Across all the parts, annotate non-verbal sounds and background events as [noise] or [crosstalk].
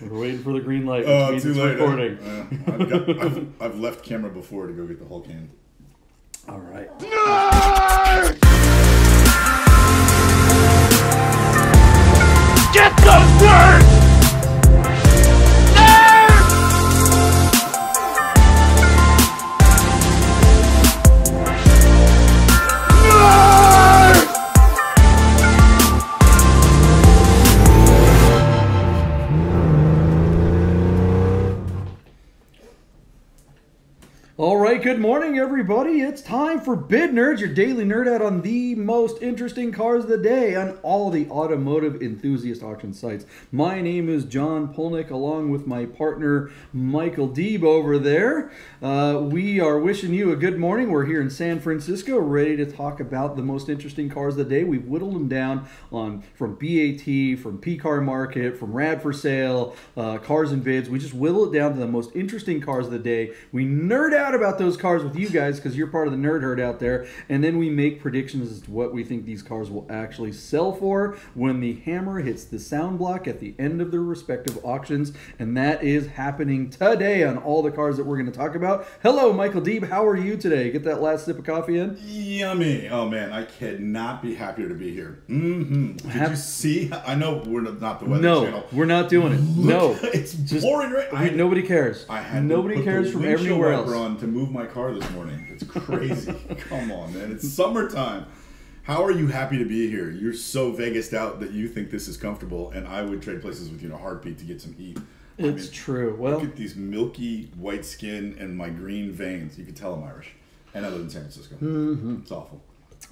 We're waiting for the green light, Oh, means too it's late. recording. [laughs] Uh, I've, got, I've, I've left camera before to go get the whole can. All right. Get those words! Good morning, everybody. It's time for Bid Nerds, your daily nerd out on the most interesting cars of the day on all the automotive enthusiast auction sites. My name is John Polnik, along with my partner Michael Deeb over there. Uh, we are wishing you a good morning. We're here in San Francisco, ready to talk about the most interesting cars of the day. We've whittled them down on from BAT, from P Car Market, from Rad for Sale, uh, Cars and Bids. We just whittle it down to the most interesting cars of the day. We nerd out about those cars with you guys because you're part of the nerd herd out there, and then we make predictions as to what we think these cars will actually sell for when the hammer hits the sound block at the end of their respective auctions, and that is happening today on all the cars that we're going to talk about. Hello, Michael Deeb. How are you today? Get that last sip of coffee in. Yummy! Oh man, I cannot be happier to be here. Mm-hmm. Did Have- you see? I know we're not the weather No, channel. we're not doing it. No, it's Just- pouring right. we- nobody cares. I had Nobody cares from everywhere else. on to move my car this morning. It's crazy. [laughs] Come on, man. It's summertime. How are you happy to be here? You're so Vegased out that you think this is comfortable, and I would trade places with you in a heartbeat to get some heat. I It's mean, true. Well, Look at these milky white skin and my green veins. You can tell I'm Irish. And I live in San Francisco. Mm-hmm. It's awful.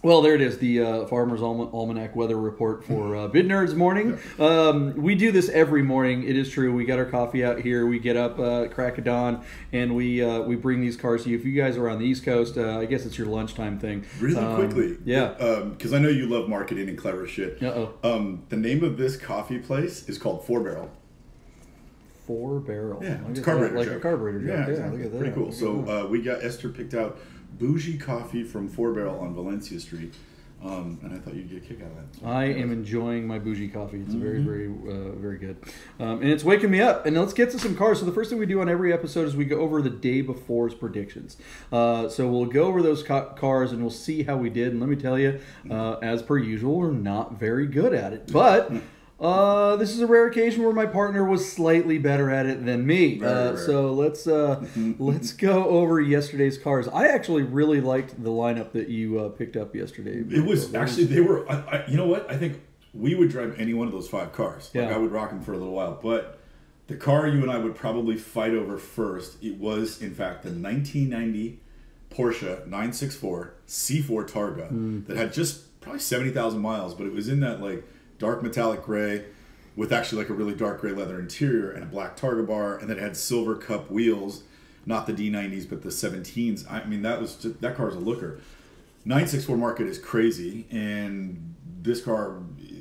Well, there it is, the uh, Farmer's Alma- Almanac weather report for uh, [laughs] Bid Nerds morning. Um, we do this every morning. It is true. We got our coffee out here. We get up uh, crack of dawn, and we uh, we bring these cars to you. If you guys are on the East Coast, uh, I guess it's your lunchtime thing. Really Um, quickly. Yeah. Because I know you love marketing and clever shit. Um, the name of this coffee place is called Four Barrel. Four barrel. Yeah, it's carburetor that, like joke. a carburetor joke. Yeah, Yeah, exactly. look at that. Pretty cool. So uh, we got Esther picked out bougie coffee from Four Barrel on Valencia Street, um, and I thought you'd get a kick out of that. I am enjoying my bougie coffee. It's very, very, uh, very good, um, and it's waking me up. And let's get to some cars. So the first thing we do on every episode is we go over the day before's predictions. Uh, so we'll go over those ca- cars and we'll see how we did. And let me tell you, uh, as per usual, we're not very good at it, but. [laughs] Uh, this is a rare occasion where my partner was slightly better at it than me. Uh, so let's uh, [laughs] let's go over yesterday's cars. I actually really liked the lineup that you uh, picked up yesterday. It was actually they were. I, I, you know what? I think we would drive any one of those five cars. Like Yeah. I would rock them for a little while, but the car you and I would probably fight over first. It was in fact the 1990 Porsche 964 C4 Targa Hmm. that had just probably 70,000 miles, but it was in that like dark metallic gray with actually like a really dark gray leather interior and a black Targa bar, and then it had silver cup wheels, not the D90s but the 17s. I mean that was just, that car's a looker. 964 market is crazy, and this car,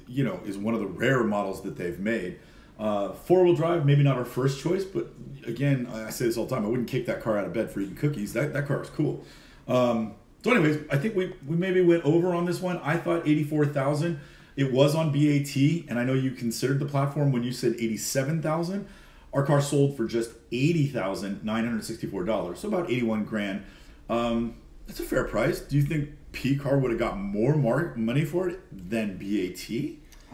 you know, is one of the rare models that they've made. Uh, Four wheel drive, maybe not our first choice, but again, I say this all the time. I wouldn't kick that car out of bed for eating cookies. That that car is cool. Um, so, anyways, I think we we maybe went over on this one. I thought eighty four thousand. It was on BAT, and I know you considered the platform when you said eighty seven thousand. Our car sold for just eighty thousand nine hundred sixty four dollars, so about eighty one grand. Um, that's a fair price. Do you think P car would have got more mar- money for it than BAT?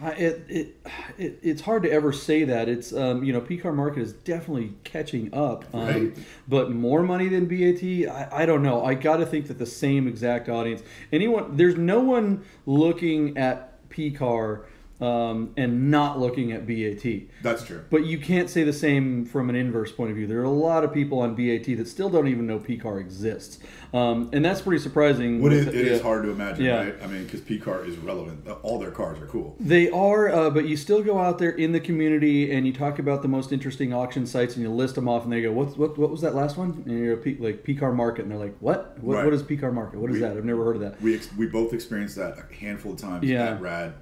I- It, it, it, it's hard to ever say that. It's um, you know, PCAR market is definitely catching up, um, Right. but more money than BAT. I, I don't know. I got to think that the same exact audience. Anyone, there's no one looking at PCAR um, and not looking at BAT. That's true. But you can't say the same from an inverse point of view. There are a lot of people on BAT that still don't even know PCAR exists, um, and that's pretty surprising. What is, it is yeah. hard to imagine, Yeah. right? I mean, because P car is relevant. All their cars are cool. They are, uh, but you still go out there in the community and you talk about the most interesting auction sites and you list them off and they go, "What what, what was that last one?" And you're P, like PCAR Market and they're like, "What? What, Right. what is PCAR Market? What is We- that? I've never heard of that." We ex- we both experienced that a handful of times Yeah. at Rad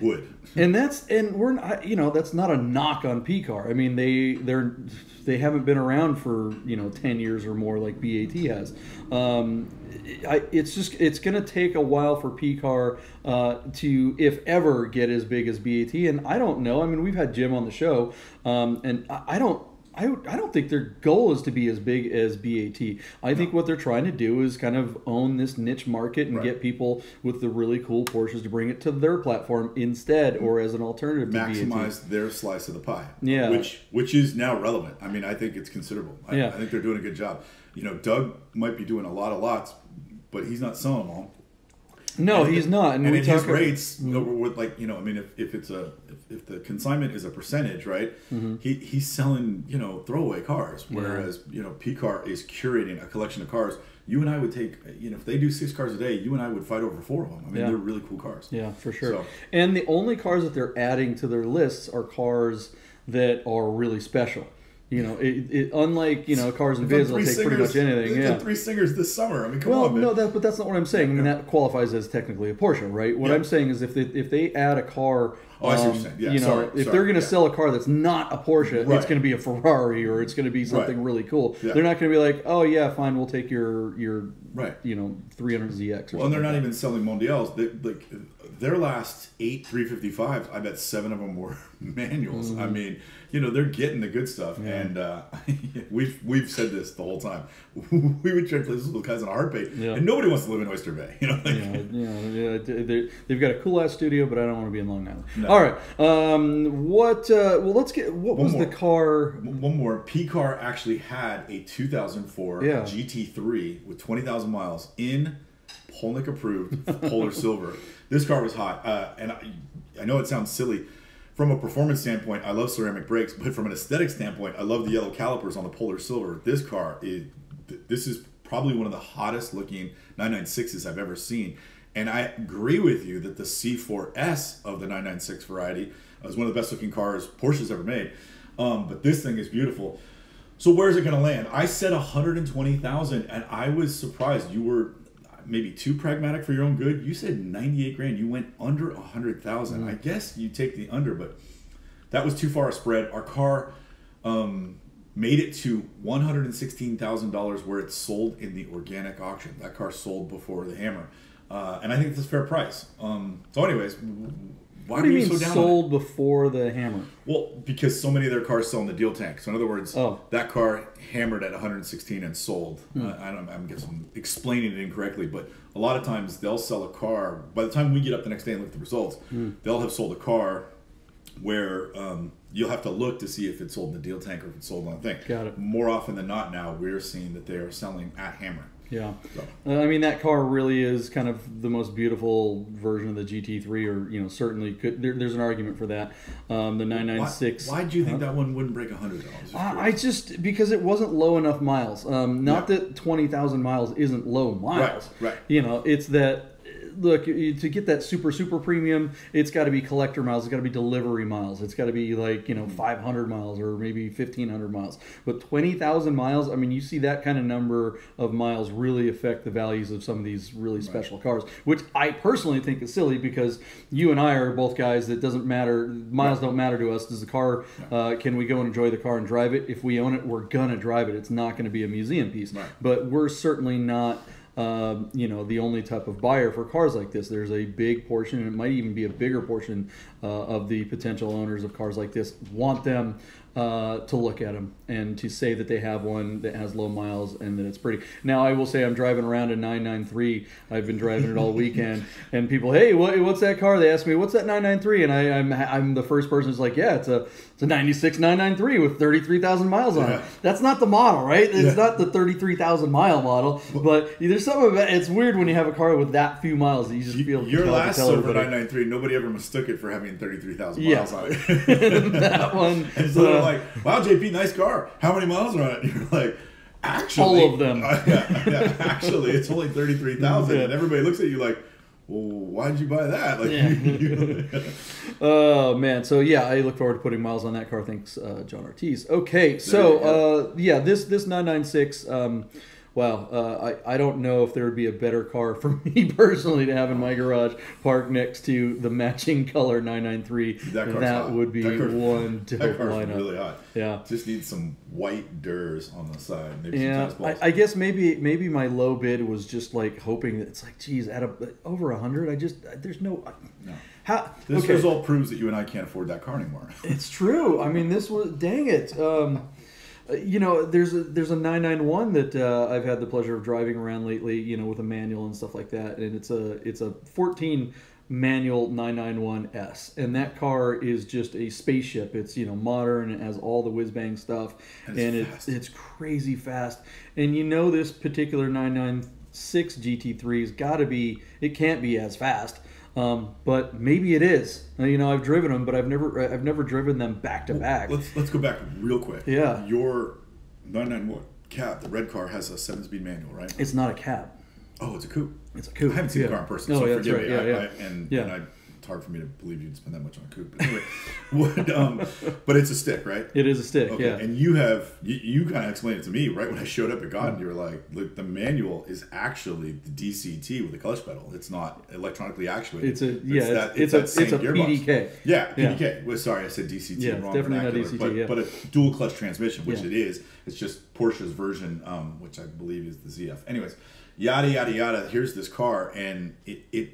would. and that's and we're not you know that's not a knock on P car. I mean they they're they haven't been around for you know ten years or more like BAT has. Um, I, it's just it's going to take a while for P car uh, to if ever get as big as BAT. And I don't know. I mean we've had Jim on the show, um, and I, I don't. I, I don't think their goal is to be as big as BAT. I think what they're trying to do is kind of own this niche market and Right. get people with the really cool Porsches to bring it to their platform instead or as an alternative to maximize their slice of the pie. Yeah. Which which is now relevant. I mean, I think it's considerable. I, Yeah. I think they're doing a good job. You know, Doug might be doing a lot of lots, but he's not selling them all. No, And he's not. And, we in his talk- rates, with like you know, I mean, if, if it's a if, if the consignment is a percentage, right? Mm-hmm. He he's selling you know throwaway cars, whereas you know P car is curating a collection of cars. You and I would take you know if they do six cars a day, you and I would fight over four of them. I mean, Yeah. they're really cool cars. Yeah, for sure. So- And the only cars that they're adding to their lists are cars that are really special. You know, it, it unlike you know cars and They've Bids done will three take pretty much anything. Yeah. three singers this summer. I mean, come Well, on, man. no, that, but that's not what I'm saying. I mean, that qualifies as technically a Porsche, right? What. I'm saying is if they if they add a car, Oh, I see what um, you're saying. Yeah, you know, sorry, if sorry, they're going to yeah. sell a car that's not a Porsche, it's going to be a Ferrari or it's going to be something Right. really cool. Yeah. They're not going to be like, oh yeah, fine, we'll take your your Right. you know 300 ZX. Or Well, and they're not like even selling Mondials. They, like their last eight 355s, I bet seven of them were [laughs] manuals. Mm-hmm. I mean, you know, they're getting the good stuff. And uh, [laughs] we've we've said this the whole time. [laughs] we would trade places with guys on a heartbeat, Yeah. and nobody wants to live in Oyster Bay. You know, like. Yeah, yeah, yeah, they- they've got a cool ass studio, but I don't want to be in Long Island. No. All right, um, what? Uh, well, let's get. What One was the more. car? One more. P Car actually had a 2004 Yeah. GT3 with 20,000 miles in Polnik approved Polar [laughs] Silver. This car was hot, uh, and I, I know it sounds silly. From a performance standpoint, I love ceramic brakes, but from an aesthetic standpoint, I love the yellow calipers on the Polar Silver. This car is th- this is probably one of the hottest looking 996s I've ever seen. And I agree with you that the C4S of the 996 variety is one of the best looking cars Porsche's ever made. Um, but this thing is beautiful. So where's it going to land? I said 120,000 and I was surprised you were maybe too pragmatic for your own good. You said 98 grand. You went under 100,000. I guess you take the under, but that was too far a spread. Our car um, made it to $116,000 where it sold in the organic auction. That car sold before the hammer. Uh, and I think it's a fair price. Um, so anyways, why What do you mean so down on it? sold before the hammer? Well, because so many of their cars sell in the deal tank. So in other words, Oh. that car hammered at 116 and sold. Uh, I don't. I'm guessing explaining it incorrectly, but a lot of times they'll sell a car. By the time we get up the next day and look at the results, they'll have sold a car where um, you'll have to look to see if it's sold in the deal tank or if it's sold on a thing. Got it. More often than not, now we're seeing that they are selling at hammer. Yeah. So. Uh, I mean, that car really is kind of the most beautiful version of the GT3, or, you know, certainly could. There, there's an argument for that. Um, the 996. why do you think that one wouldn't break hundred dollars? I I just because it wasn't low enough miles. Um, not Yeah. that twenty thousand miles isn't low miles. Right, right. You know, it's that. Look, you- to get that super super premium, it's got to be collector miles. It's got to be delivery miles. It's got to be like you know five hundred miles or maybe fifteen hundred miles. But twenty thousand miles, I mean, you see that kind of number of miles really affect the values of some of these really special cars, which I personally think is silly because you and I are both guys that doesn't matter. Miles don't matter to us. Does the car? Uh, can we go and enjoy the car and drive it? If we own it, we're gonna drive it. It's not going to be a museum piece. Right. But we're certainly not. Um, you know, the only type of buyer for cars like this. There's a big portion, and it might even be a bigger portion uh, of the potential owners of cars like this want them uh, to look at them and to say that they have one that has low miles and that it's pretty. Now, I will say I'm driving around a 993. I've been driving it all weekend, [laughs] and people, hey, what, what's that car? They ask me, what's that 993? And I, I'm I'm the first person who's like, yeah, it's a it's a 96 993 with 33,000 miles on Yeah. it. That's not the model, right? It's Yeah. not the 33,000 mile model, but there's something about it's weird when you have a car with that few miles that you just feel Your last Silver 993, nobody ever mistook it for having 33,000 Yeah. miles on it. [laughs] [laughs] that one. and so they're uh, like, wow, JP, nice car. How many miles are on it? And [laughs] you're like, actually. All of them. yeah, yeah, actually, it's only 33,000. Yeah. And everybody looks at you like, well, why'd you buy that? Like, Yeah. [laughs] you- [laughs] Oh man, so yeah, I look forward to putting miles on that car. Thanks, uh, John Ortiz. Okay, so uh, yeah, this this 996. Um, wow, uh, I I don't know if there would be a better car for [laughs] me personally to have in my garage parked next to the matching color 993. That car's that hot. would be That car's- one [laughs] dope That car's lineup. really hot. Yeah. Just need some white durs on the side. Maybe Yeah, I, I guess maybe maybe my low bid was just like hoping that it's like, geez, at a, over a hundred, I just there's no. No. How This okay. result proves that you and I can't afford that car anymore. It's true. I mean, this was dang it. Um, you know, there's a there's a 991 that uh, I've had the pleasure of driving around lately. You know, with a manual and stuff like that, and it's a it's a 14 manual 991s, and that car is just a spaceship. It's you know modern, it has all the whiz bang stuff, And and, it's it's crazy fast. And you know, this particular 996 GT3's got to be. It can't be as fast. Um, but maybe it is. Uh, You know, I've driven them, but I've never, I've never driven them back to back. Let's let's go back real quick. Yeah. Your 991 cab, the red car, has a seven-speed manual, right? It's not a cab. Oh, it's a coupe. It's a coupe. I haven't seen yeah. the car in person, No, so yeah, forgive right. me. Yeah, I, yeah. I, and, Yeah. and I, it's hard for me to believe you'd spend that much on a coupe. But anyway, [laughs] um, but it's a stick, right? It is a stick. Okay, Yeah. and you have you, you kind of explained it to me right when I showed up at God. You were like, "Look, the manual is actually the DCT with the clutch pedal. It's not electronically actuated. It's a yeah. It's, that- it's, that a it's a gearbox. PDK. Yeah, Yeah. PDK. Well, sorry, I said DCT. Yeah, wrong definitely not DCT, but, yeah. but a dual clutch transmission, which Yeah. it is. It's just Porsche's version, um, which I believe is the ZF. Anyways, yada yada yada. Here's this car, and it it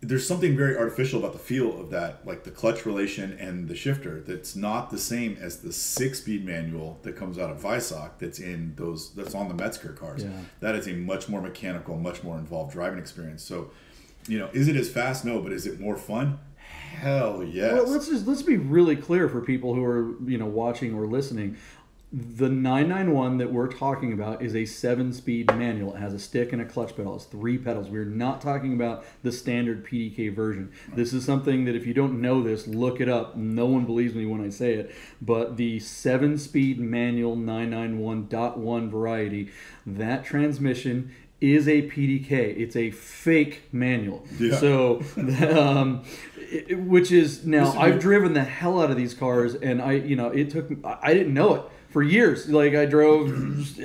there's something very artificial about the feel of that, like the clutch relation and the shifter. That's not the same as the six-speed manual that comes out of Weissach. That's in those. That's on the Mezger cars. Yeah. That is a much more mechanical, much more involved driving experience. So, you know, is it as fast? No, but is it more fun? Hell yes. Well, let's just let's be really clear for people who are you know watching or listening. The 991 that we're talking about is a seven-speed manual. It has a stick and a clutch pedal. It's three pedals. We're not talking about the standard PDK version. This is something that if you don't know this, look it up. No one believes me when I say it. But the seven-speed manual 991.1 variety, that transmission is a PDK. It's a fake manual. Yeah. So, [laughs] um, it- which is now I've driven the hell out of these cars, and I, you know, it took I didn't know it for years. Like I drove,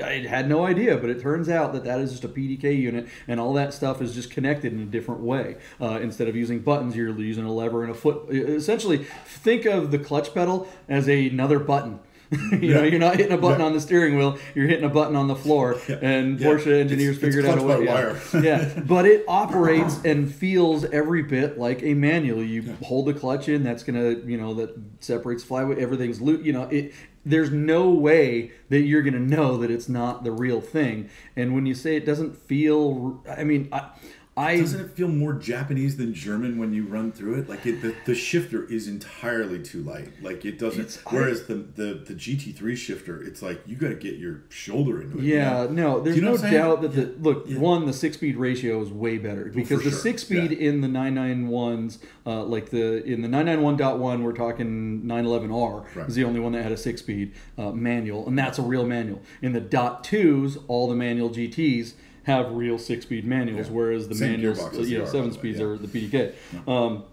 I had no idea, but it turns out that that is just a PDK unit, and all that stuff is just connected in a different way. Uh, instead of using buttons, you're using a lever and a foot. Essentially, think of the clutch pedal as another button. [laughs] you know, you're not hitting a button Yeah. on the steering wheel; you're hitting a button on the floor. [laughs] And Yeah. Porsche engineers It's- it's figured out a way. yeah. [laughs] yeah, but it operates and feels every bit like a manual. You hold the clutch in, that's gonna, you know, that separates flywheel. Everything's loose. You know, it. There's no way that you're gonna know that it's not the real thing. And when you say it doesn't feel, I mean, I. I Doesn't it feel more Japanese than German when you run through it? Like it, the, the shifter is entirely too light. Like it doesn't. Whereas the, the the GT3 shifter, it's like you got to get your shoulder into it. Yeah, you know? no, there's you know no what I'm saying? doubt that the look Yeah. one the six speed ratio is way better because for the sure, six speed yeah. in the 991s, uh, like the in the 991.1, we're talking 911R Right. is the only one that had a six speed uh, manual, and that's a real manual. In the dot twos, all the manual GTS have real six speed manuals, Yeah. whereas the Same manuals, the yeah, seven by the way, speeds yeah. are the PDK. Um,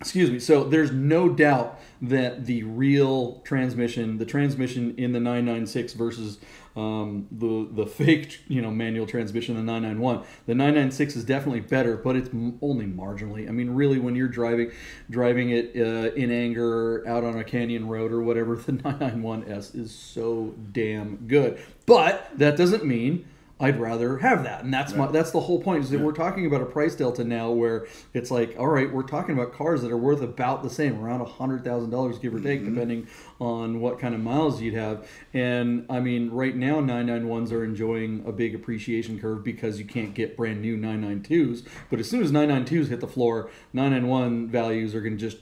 excuse me so there's no doubt that the real transmission the transmission in the 996 versus um, the the fake you know manual transmission the 991 the 996 is definitely better but it's m- only marginally i mean really when you're driving driving it uh, in anger out on a canyon road or whatever [laughs] the 991s is so damn good but that doesn't mean I'd rather have that, and that's my that's the whole point. Is that we're talking about a price delta now where it's like, all right, we're talking about cars that are worth about the same, around a hundred thousand dollars, give or take, mm-hmm. depending on what kind of miles you'd have. And I mean, right now, 991s are enjoying a big appreciation curve because you can't get brand new 992s. But as soon as 992s hit the floor, 991 values are going to just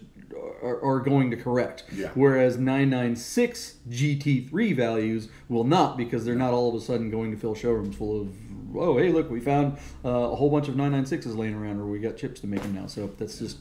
are, are going to correct. Yeah. Whereas 996 GT3 values will not because they're not all of a sudden going to fill showrooms full of, oh, hey, look, we found uh, a whole bunch of 996s laying around or we got chips to make them now. So that's just,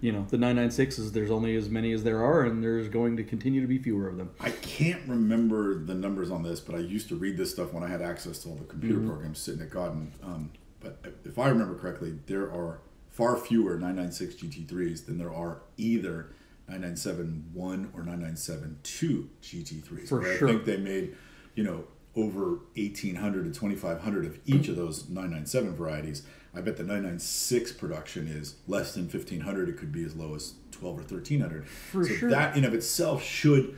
you know, the 996s, there's only as many as there are and there's going to continue to be fewer of them. I can't remember the numbers on this, but I used to read this stuff when I had access to all the computer Mm-hmm. programs sitting at Gaudin. Um, but if I remember correctly, there are far fewer 996 GT3s than there are either 9971 or 9972 GT3s. For where sure. I think they made, you know, over 1800 to 2500 of each of those 997 varieties. I bet the 996 production is less than 1500. It could be as low as 12 or 1300. For so sure. that in of itself should,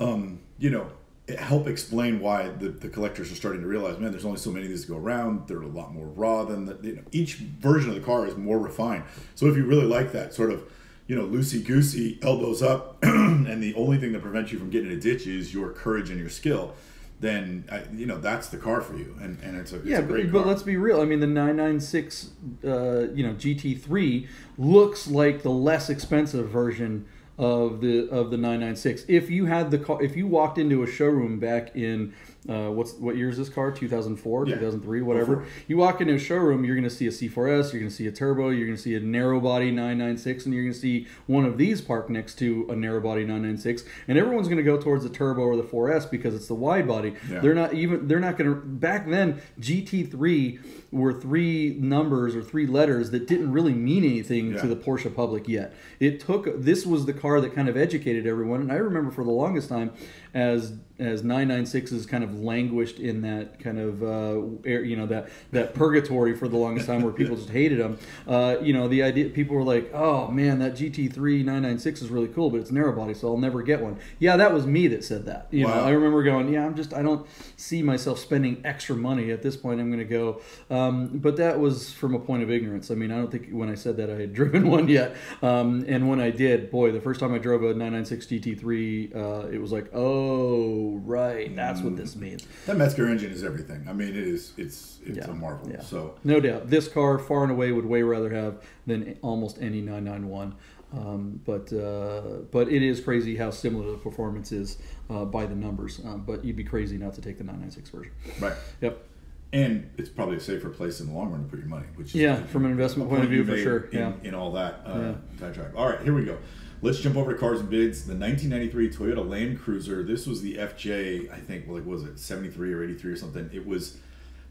um, you know, help explain why the, the collectors are starting to realize, man, there's only so many of these to go around. They're a lot more raw than the, you know, each version of the car is more refined. So if you really like that sort of, you know, loosey goosey, elbows up, [clears throat] and the only thing that prevents you from getting in a ditch is your courage and your skill, then I, you know that's the car for you, and, and it's a it's yeah, a great but, car. but let's be real. I mean, the 996, uh, you know, GT3 looks like the less expensive version of the of the 996. If you had the car, if you walked into a showroom back in uh, what's what year is this car? 2004, Yeah. 2003, whatever. 04. You walk into a showroom, you're going to see a C4S, you're going to see a turbo, you're going to see a narrow body 996, and you're going to see one of these parked next to a narrow body 996, and everyone's going to go towards the turbo or the 4S because it's the wide body. Yeah. They're not even they're not going to back then GT3 were three numbers or three letters that didn't really mean anything Yeah. to the Porsche public yet. It took this was the car that kind of educated everyone, and I remember for the longest time as as 996s kind of languished in that kind of uh, air, you know that that purgatory for the longest time where people just hated them. Uh, you know the idea people were like, oh man, that GT3 996 is really cool, but it's narrow body, so I'll never get one. Yeah, that was me that said that. You know, I remember going, yeah, I'm just I don't see myself spending extra money at this point. I'm going to go, um, but that was from a point of ignorance. I mean, I don't think when I said that I had [laughs] driven one yet, um, and when I did, boy, the first time I drove a 996 GT3, uh, it was like, oh right, that's what this means. that Mezger engine is everything. I mean, it is it's it's Yeah, a marvel. yeah. So No doubt, this car far and away would way rather have than almost any 991. Um, but uh, but it is crazy how similar the performance is uh, by the numbers. Um, but you'd be crazy not to take the 996 version. right. Yep. And it's probably a safer place in the long run to put your money, which is Yeah, from an investment point of view, for sure, In, yeah. in all that uh, Yeah. diatribe. All right, here we go. Let's jump over to cars and bids. The 1993 Toyota Land Cruiser. This was the FJ, I think. Like, was it 73 or 83 or something? It was.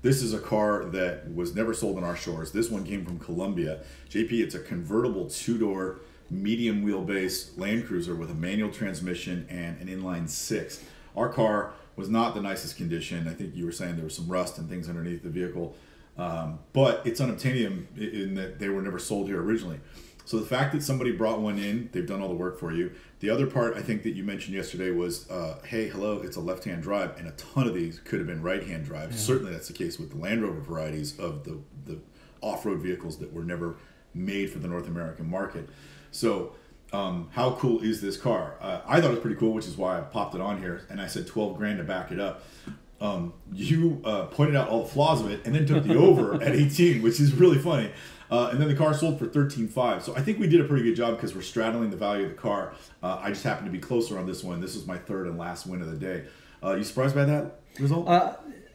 This is a car that was never sold on our shores. This one came from Colombia. JP, it's a convertible two door, medium wheelbase Land Cruiser with a manual transmission and an inline six. Our car was not the nicest condition. I think you were saying there was some rust and things underneath the vehicle, um, but it's unobtainium in that they were never sold here originally. So the fact that somebody brought one in, they've done all the work for you. The other part I think that you mentioned yesterday was, uh, hey, hello, it's a left-hand drive, and a ton of these could have been right-hand drive. Certainly, that's the case with the Land Rover varieties of the the off-road vehicles that were never made for the North American market. So um, how cool is this car? Uh, I thought it was pretty cool, which is why I popped it on here, and I said 12 grand to back it up. Um, you uh, pointed out all the flaws of it, and then took the [laughs] over at 18, which is really funny. Uh, and then the car sold for 13.5. So I think we did a pretty good job because we're straddling the value of the car. Uh, I just happened to be closer on this one. This is my third and last win of the day. Uh, you surprised by that result?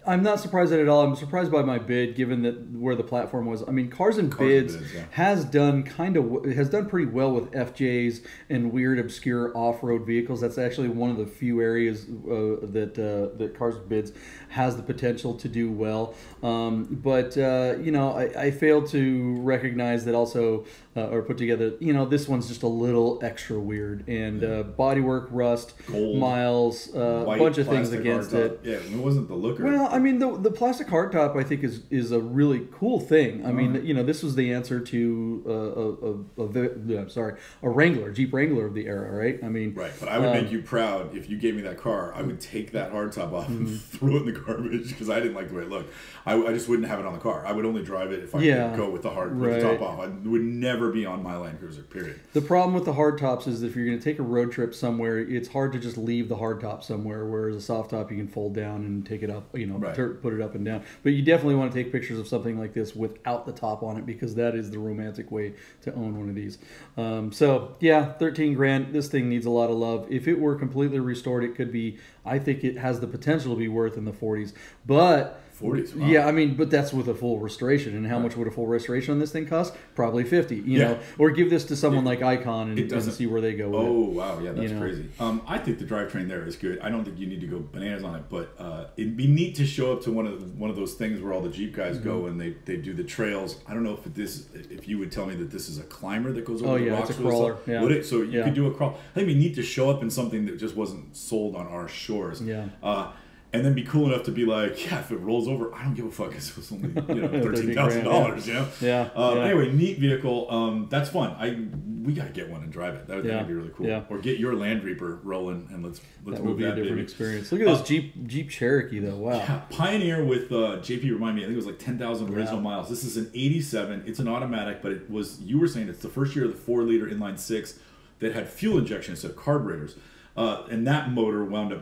I'm not surprised at it all. I'm surprised by my bid, given that where the platform was. I mean, Cars and Cars and Bids Bids, yeah. has done kind of has done pretty well with FJs and weird, obscure off-road vehicles. That's actually one of the few areas uh, that uh, that Cars and Bids has the potential to do well. Um, but uh, you know, I, I failed to recognize that also, uh, or put together. You know, this one's just a little extra weird, and uh, bodywork, rust, Gold. miles, uh, a White bunch of things against it. Yeah, it wasn't the looker. Well, I mean, the the plastic hardtop I think is is a really cool thing. I mean, you know, this was the answer to uh, a, a, a, sorry, a Wrangler, Jeep Wrangler of the era, right? I mean, Right, but I would um, make you proud if you gave me that car. I would take that hardtop off and throw it in the garbage because I didn't like the way it looked. I, I just wouldn't have it on the car. I would only drive it if I Yeah, could go with the hard with right. the top off. I would never be on my Land Cruiser. Period. The problem with the hardtops is if you're going to take a road trip somewhere, it's hard to just leave the hardtop somewhere. Whereas a soft top, you can fold down and take it up, you know, Right. tur- put it up and down. But you definitely want to take pictures of something like this without the top on it because that is the romantic way to own one of these. Um, so yeah, 13 grand. This thing needs a lot of love. If it were completely restored, it could be. I think it has the potential to be worth in the 40s. But 40s, wow. yeah, I mean, but that's with a full restoration. And how much would a full restoration on this thing cost? Probably 50. You Yeah. know, or give this to someone like Icon and, It and see where they go with Oh wow, yeah, that's You know. crazy. Um, I think the drivetrain there is good. I don't think you need to go bananas on it, but uh, it'd be neat to show up to one of the, one of those things where all the Jeep guys go Mm-hmm. and they, they do the trails. I don't know if this if you would tell me that this is a climber that goes over Oh, the yeah, rocks. it's a crawler, yeah. Would it? So you Yeah. could do a crawl. I think be neat to show up in something that just wasn't sold on our shores. Yeah. Uh, and then be cool enough to be like, yeah, if it rolls over, I don't give a fuck. [laughs] It was only you know [laughs] thirteen thousand dollars. Know. Yeah, Uh, yeah. Anyway, neat vehicle. Um, that's fun. I we gotta get one and drive it. That would Yeah, be really cool. yeah. Or get your Land Reaper rolling and let's let's That move would be a different baby. experience. Look at this Uh, Jeep Jeep Cherokee though. Wow. Yeah, Pioneer with uh, JP remind me, I think it was like 10,000 original Yeah. miles. This is an 87. It's an automatic, but it was, you were saying it's the first year of the 4 liter inline 6 that had fuel injection instead of carburetors. Uh, and that motor wound up,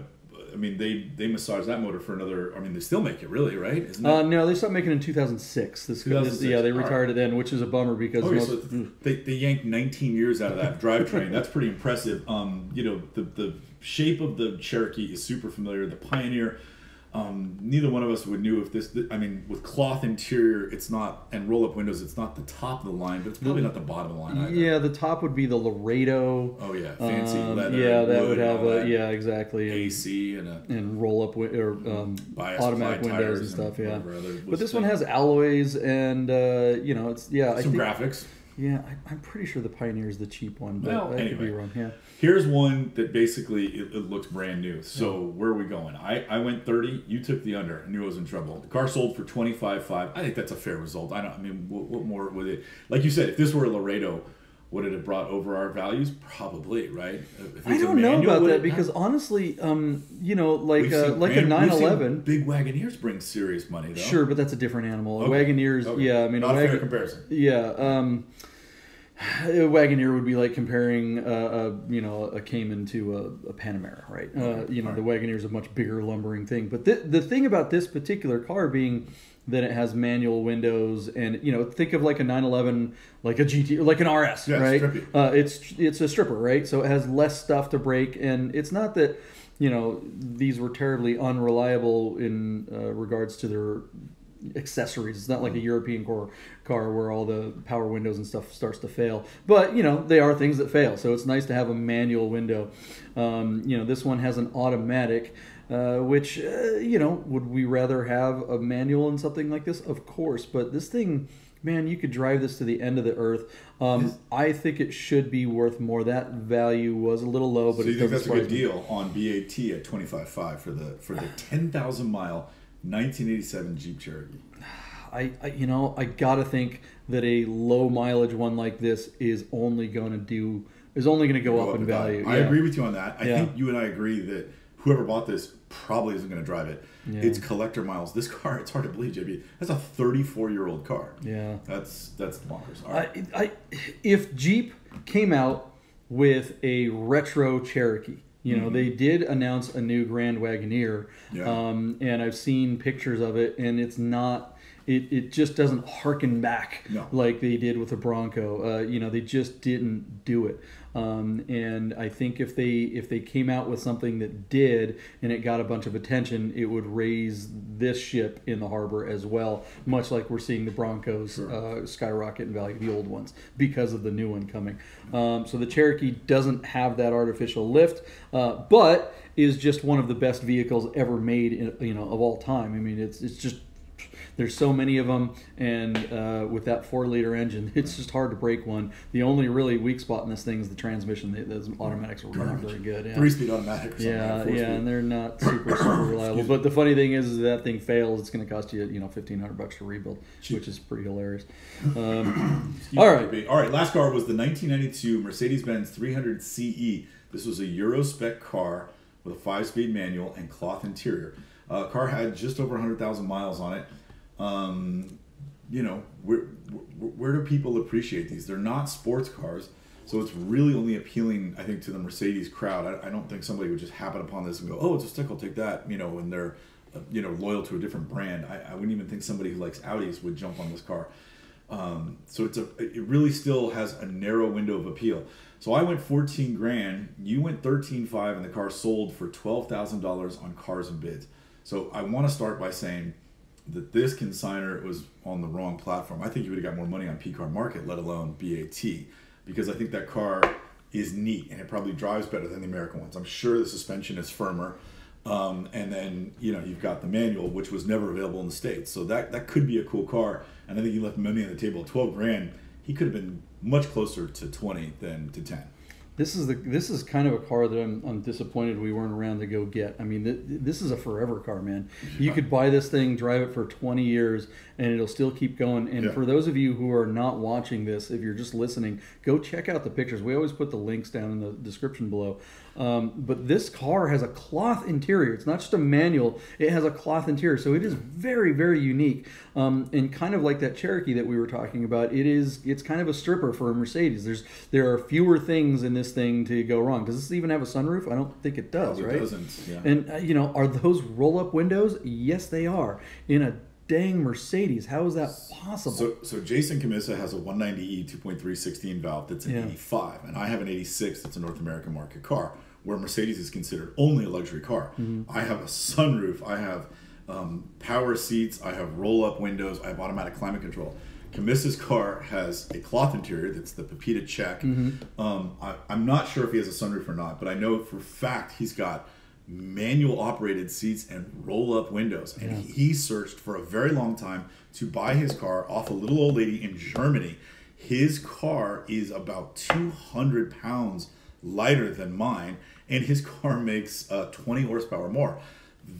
I mean, they, they massaged that motor for another, I mean, they still make it, really, right? Isn't Uh, it? no, they stopped making it in 2006. This, this 2006, yeah, they all right. retired it then, which is a bummer because Okay, most, so they, they yanked 19 years out of that drivetrain. That's pretty impressive. Um, you know, the, the shape of the Cherokee is super familiar. The Pioneer, um, neither one of us would knew if this. I mean, with cloth interior, it's not and roll up windows. It's not the top of the line, but it's probably not the bottom of the line either. yeah, the top would be the Laredo. Oh yeah, fancy Um, leather. yeah, that would have a yeah, exactly. AC and a and roll up wi- or um, bias automatic windows tires and stuff. Yeah, but this one has alloys and uh, you know it's yeah. I some think, graphics. Yeah, I, I'm pretty sure the Pioneer is the cheap one, but Well, I could be anyway. wrong. Yeah. Here's one that basically it, it looks brand new. So where are we going? I, I went 30. You took the under. I knew I was in trouble. The car sold for 25.5. I think that's a fair result. I don't. I mean, what, what more would it? Like you said, if this were a Laredo, would it have brought over our values? Probably, right? If I a don't know manual, about that because have? honestly, um, you know, like uh, like a grand- we've seen 911. Big Wagoneers bring serious money, though. Sure, but that's a different animal. Okay. Wagoneers, Okay. yeah, I mean, not a a fair comparison. yeah, um, a Wagoneer would be like comparing, uh, a, you know, a Cayman to a, a Panamera, right? Uh, you know, the alright. Wagoneer is a much bigger lumbering thing. But the the thing about this particular car being that it has manual windows. And you know think of like a 911 like a GT like an RS Yeah, right? strippy. uh, it's it's a stripper right? So it has less stuff to break. And it's not that you know these were terribly unreliable in uh, regards to their accessories. It's not like a European car car where all the power windows and stuff starts to fail. But you know they are things that fail. So it's nice to have a manual window. Um, you know this one has an automatic uh, which uh, you know would we rather have a manual in something like this of course but this thing man you could drive this to the end of the earth um, i think it should be worth more that value was a little low but So you think that's a good me. deal on BAT at 25.5 for the for the 10,000 mile 1987 Jeep Cherokee? I, I you know I gotta think that a low mileage one like this is only going to do is only going to go, up, in value. I Yeah. agree with you on that. I Yeah. think you and I agree that whoever bought this probably isn't going to drive it. Yeah. It's collector miles. This car, it's hard to believe, JB. That's a 34 year old car. Yeah. That's that's bonkers. All right. I, I, if Jeep came out with a retro Cherokee, you know, they did announce a new Grand Wagoneer, Yeah. um, and I've seen pictures of it, and it's not. It, it just doesn't harken back No. like they did with the Bronco. Uh, you know, they just didn't do it. Um, and I think if they if they came out with something that did and it got a bunch of attention, it would raise this ship in the harbor as well. Much like we're seeing the Broncos uh, skyrocket in value, the old ones, because of the new one coming. Um, so the Cherokee doesn't have that artificial lift, uh, but is just one of the best vehicles ever made, in, you know, of all time. I mean, it's it's just there's so many of them, and uh, with that four liter engine, [laughs] it's just hard to break one. The only really weak spot in this thing is the transmission. The- Those automatics are not very good. Yeah. Three speed automatic. Yeah, four yeah, speed. and they're not [coughs] super super reliable. But the funny thing is, is that thing fails, it's going to cost you, you know, fifteen hundred bucks to rebuild, which is pretty hilarious. [coughs] Um, All me, right. JB. All right. Last car was the 1992 Mercedes Benz 300 CE. This was a Euro spec car with a five speed manual and cloth interior. Uh, car had just over 100,000 miles on it. Um, you know, where, where, do people appreciate these? They're not sports cars. So it's really only appealing, I think, to the Mercedes crowd. I, I don't think somebody would just happen upon this and go, "Oh, it's a stick, I'll take that." You know, when they're, uh, you know, loyal to a different brand. I, I wouldn't even think somebody who likes Audis would jump on this car. Um, so it's a, it really still has a narrow window of appeal. So I went 14 grand. You went 13.5, and the car sold for twelve thousand dollars on Cars and Bids. So I want to start by saying that this consigner was on the wrong platform. I think you would have got more money on P Car Market, let alone BAT, because I think that car is neat and it probably drives better than the American ones. I'm sure the suspension is firmer. Um, and then you know you've got the manual, which was never available in the states, so that that could be a cool car. And I think he left money on the table. Twelve grand, he could have been much closer to twenty than to ten. This is the this is kind of a car that I'm, I'm disappointed we weren't around to go get. I mean, th- this is a forever car, man. You could buy this thing, drive it for 20 years, and it'll still keep going. And Yeah. for those of you who are not watching this, if you're just listening, go check out the pictures. We always put the links down in the description below. Um, but this car has a cloth interior. It's not just a manual; it has a cloth interior, so it is very, very unique. Um, and kind of like that Cherokee that we were talking about, it is it's kind of a stripper for a Mercedes. There's there are fewer things in this thing to go wrong. Does this even have a sunroof? I don't think it does. Probably right? doesn't, yeah. And uh, you know, are those roll-up windows? Yes, they are. In a dang Mercedes, how is that possible? So, so Jason Cammisa has a 190e 2.3 16 valve that's an Yeah. 85, and I have an 86 that's a North American market car, where Mercedes is considered only a luxury car. Mm-hmm. I have a sunroof, I have um, power seats, I have roll up windows, I have automatic climate control. Cammisa's car has a cloth interior that's the Pepita check. Mm-hmm. Um, I, I'm not sure if he has a sunroof or not, but I know for a fact he's got manual operated seats and roll up windows. And he searched for a very long time to buy his car off a little old lady in Germany. His car is about 200 pounds lighter than mine, and his car makes uh, 20 horsepower more.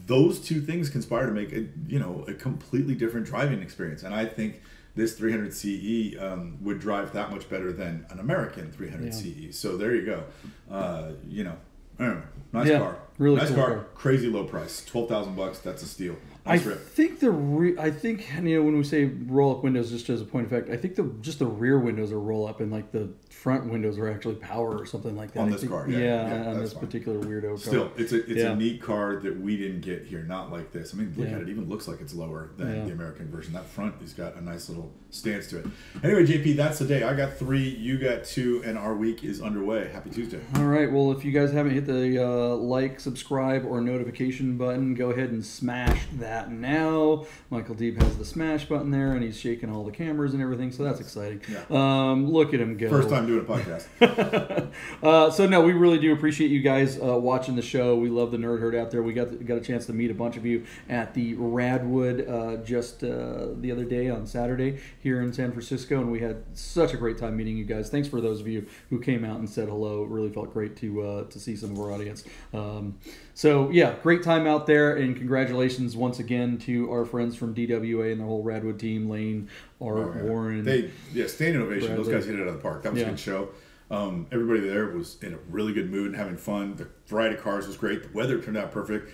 Those two things conspire to make a you know a completely different driving experience, and I think this 300 CE um, would drive that much better than an American 300 Yeah. CE. So there you go. Uh, you know, anyway, nice Yeah, car, really nice cool car, car. crazy low price, twelve thousand bucks. That's a steal. I rip. think the re- I think you know when we say roll up windows, just as a point of fact, I think the just the rear windows are roll up and like the front windows are actually power or something like that. On this think- car, yeah, yeah, yeah, on this fine. particular weirdo car. Still, it's a it's Yeah. a neat car that we didn't get here. Not like this. I mean, look at it. Even looks like it's lower than the American version. That front has got a nice little stance to it. Anyway, JP, that's the day. I got three. You got two, and our week is underway. Happy Tuesday. All right. Well, if you guys haven't hit the uh, like, subscribe, or notification button, go ahead and smash that now. Michael Deeb has the smash button there, and he's shaking all the cameras and everything, so that's exciting. Yeah. Um, look at him go. First time doing a podcast. [laughs] Uh, so no, we really do appreciate you guys uh, watching the show. We love the nerd herd out there. We got got a chance to meet a bunch of you at the Radwood uh, just uh, the other day on Saturday here in San Francisco, and we had such a great time meeting you guys. Thanks for those of you who came out and said hello. It really felt great to uh, to see some of our audience. Um, so yeah, great time out there, and congratulations once again to our friends from DWA and the whole Radwood team, Lane, Art, Oh, yeah. Warren. They yeah, standing ovation. Those guys hit it out of the park. That was Yeah. a good show. Um, everybody there was in a really good mood and having fun. The variety of cars was great. The weather turned out perfect.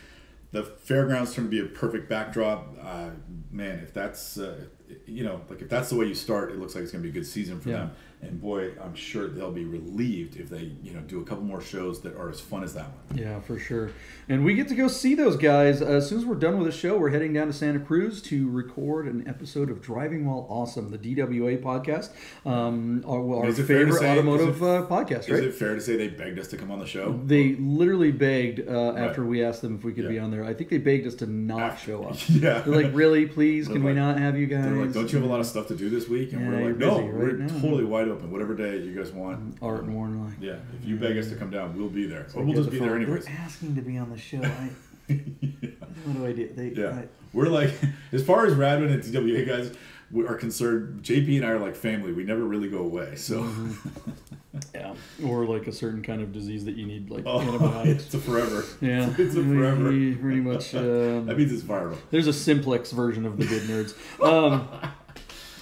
The fairgrounds turned to be a perfect backdrop. Uh, man, if that's uh, you know like if that's the way you start, it looks like it's going to be a good season for Yeah. them. And boy, I'm sure they'll be relieved if they you know do a couple more shows that are as fun as that one. Yeah, for sure. And we get to go see those guys. Uh, as soon as we're done with the show, we're heading down to Santa Cruz to record an episode of Driving While Awesome, the DWA podcast, um, our, our Is it fair to favorite say- automotive it- uh, podcast, Is it fair to say they begged us to come on the show? They literally begged uh, after we asked them if we could be on there. I think they begged us to not show up. [laughs] Yeah. They're like, really, please, can we not have you guys? They're like, don't you have a lot of stuff to do this week? And Yeah, we're like, no, busy right we're now." totally wide open. Whatever day you guys want. Art and Warren are like, Yeah, if you beg us to come down, we'll be there. Or I we'll just the be there phone, anyways. They're asking to be on the show. I, [laughs] what do I do? They, Yeah, I- we're like, [laughs] as far as Radwood and DWA guys we are concerned, JP and I are like family. We never really go away. So, Mm-hmm. [laughs] yeah, or like a certain kind of disease that you need like oh, antibiotics. it's a forever. Yeah, it's a forever. we pretty much. Um, that means it's viral. there's a simplex version of the good nerds. Um,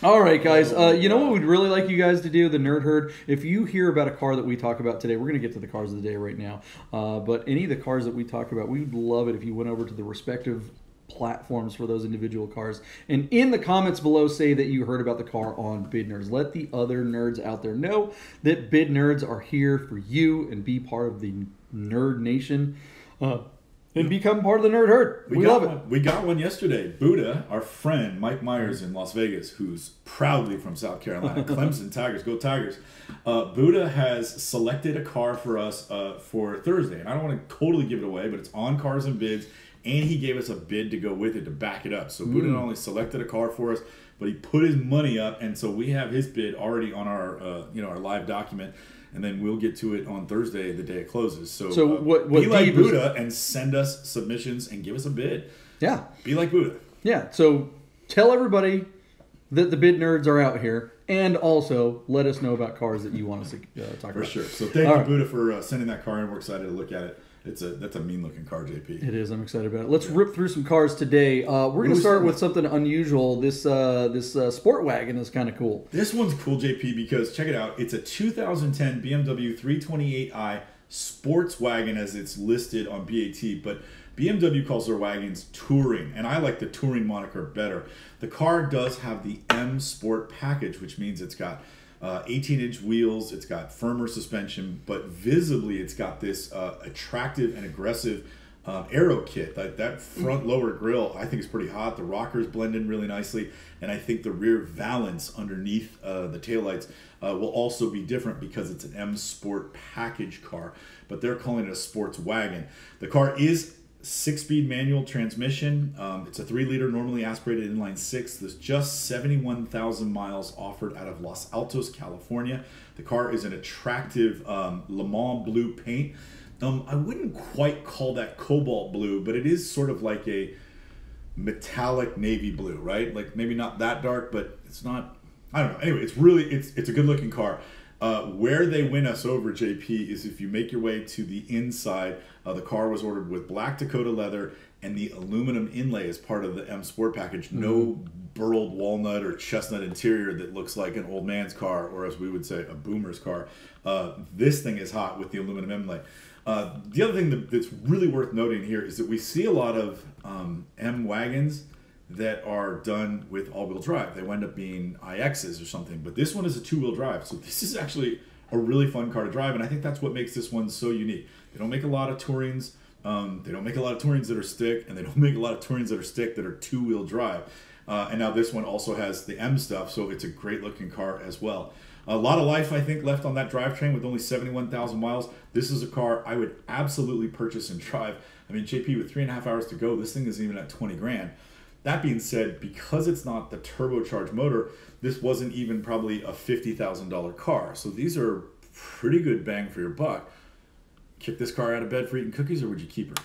all right, guys. Uh, you know what we'd really like you guys to do? The Nerd Herd. If you hear about a car that we talk about today, we're going to get to the cars of the day right now. Uh, but any of the cars that we talk about, we'd love it if you went over to the respective platforms for those individual cars and in the comments below say that you heard about the car on bid nerds let the other nerds out there know that bid nerds are here for you and be part of the nerd nation uh, and become part of the nerd herd we, got love it one. We got one yesterday. Buddha, our friend Mike Myers in Las Vegas, who's proudly from South Carolina, [laughs] Clemson Tigers, go Tigers. Uh, Buddha has selected a car for us uh, for Thursday, and I don't want to totally give it away, but it's on Cars and Bids, and he gave us a bid to go with it to back it up. So Buddha Mm. not only selected a car for us, but he put his money up, and so we have his bid already on our uh, you know our live document. And then we'll get to it on Thursday, the day it closes. So, So uh, what- what be like Buddha and send us submissions and give us a bid. yeah Be like Buddha. Yeah. So tell everybody that the bid nerds are out here, and also let us know about cars that you want us to uh, talk For about. For sure. So thank All you, right. Buddha, for uh, sending that car in. We're excited to look at it. It's a that's a mean looking car, JP. It is. I'm excited about it. Let's rip through some cars today. Uh, we're going to start start with something unusual. This uh, this uh, sport wagon is kind of cool. This one's cool, JP, because check it out. It's a 2010 BMW 328i sports wagon as it's listed on BAT, but BMW calls their wagons touring, and I like the touring moniker better. The car does have the M Sport package, which means it's got uh, 18 inch wheels, it's got firmer suspension, but visibly it's got this uh, attractive and aggressive um, aero kit. That, that front lower grille, I think, is pretty hot. The rockers blend in really nicely, and I think the rear valance underneath uh, the taillights uh, will also be different because it's an M Sport package car, but they're calling it a sports wagon. The car is six-speed manual transmission. Um, it's a three-liter, normally aspirated inline six. There's just 71,000 miles offered out of Los Altos, California. The car is an attractive um, Le Mans blue paint. Um, I wouldn't quite call that cobalt blue, but it is sort of like a metallic navy blue, right? Like maybe not that dark, but it's not. I don't know. Anyway, it's really it's it's a good looking car. Uh, where they win us over, JP, is if you make your way to the inside. Uh, the car was ordered with black Dakota leather and the aluminum inlay as part of the M Sport package. No burled walnut or chestnut interior that looks like an old man's car, or as we would say, a boomer's car. Uh, this thing is hot with the aluminum inlay. Uh, the other thing that, that's really worth noting here is that we see a lot of um, M wagons that are done with all-wheel drive. They wind up being iXs or something, but this one is a two-wheel drive. So this is actually a really fun car to drive, and I think that's what makes this one so unique. They don't make a lot of Tourings. Um, they don't make a lot of Tourings that are stick, and they [laughs] don't make a lot of Tourings that are stick that are two-wheel drive. Uh, and now this one also has the M stuff, so it's a great-looking car as well. A lot of life, I think, left on that drivetrain with only 71,000 miles. This is a car I would absolutely purchase and drive. I mean, JP, with three and a half hours to go, this thing isn't even at 20 grand. That being said, because it's not the turbocharged motor, this wasn't even probably a $50,000 car. So these are pretty good bang for your buck. Kick this car out of bed for eating cookies, or would you keep her?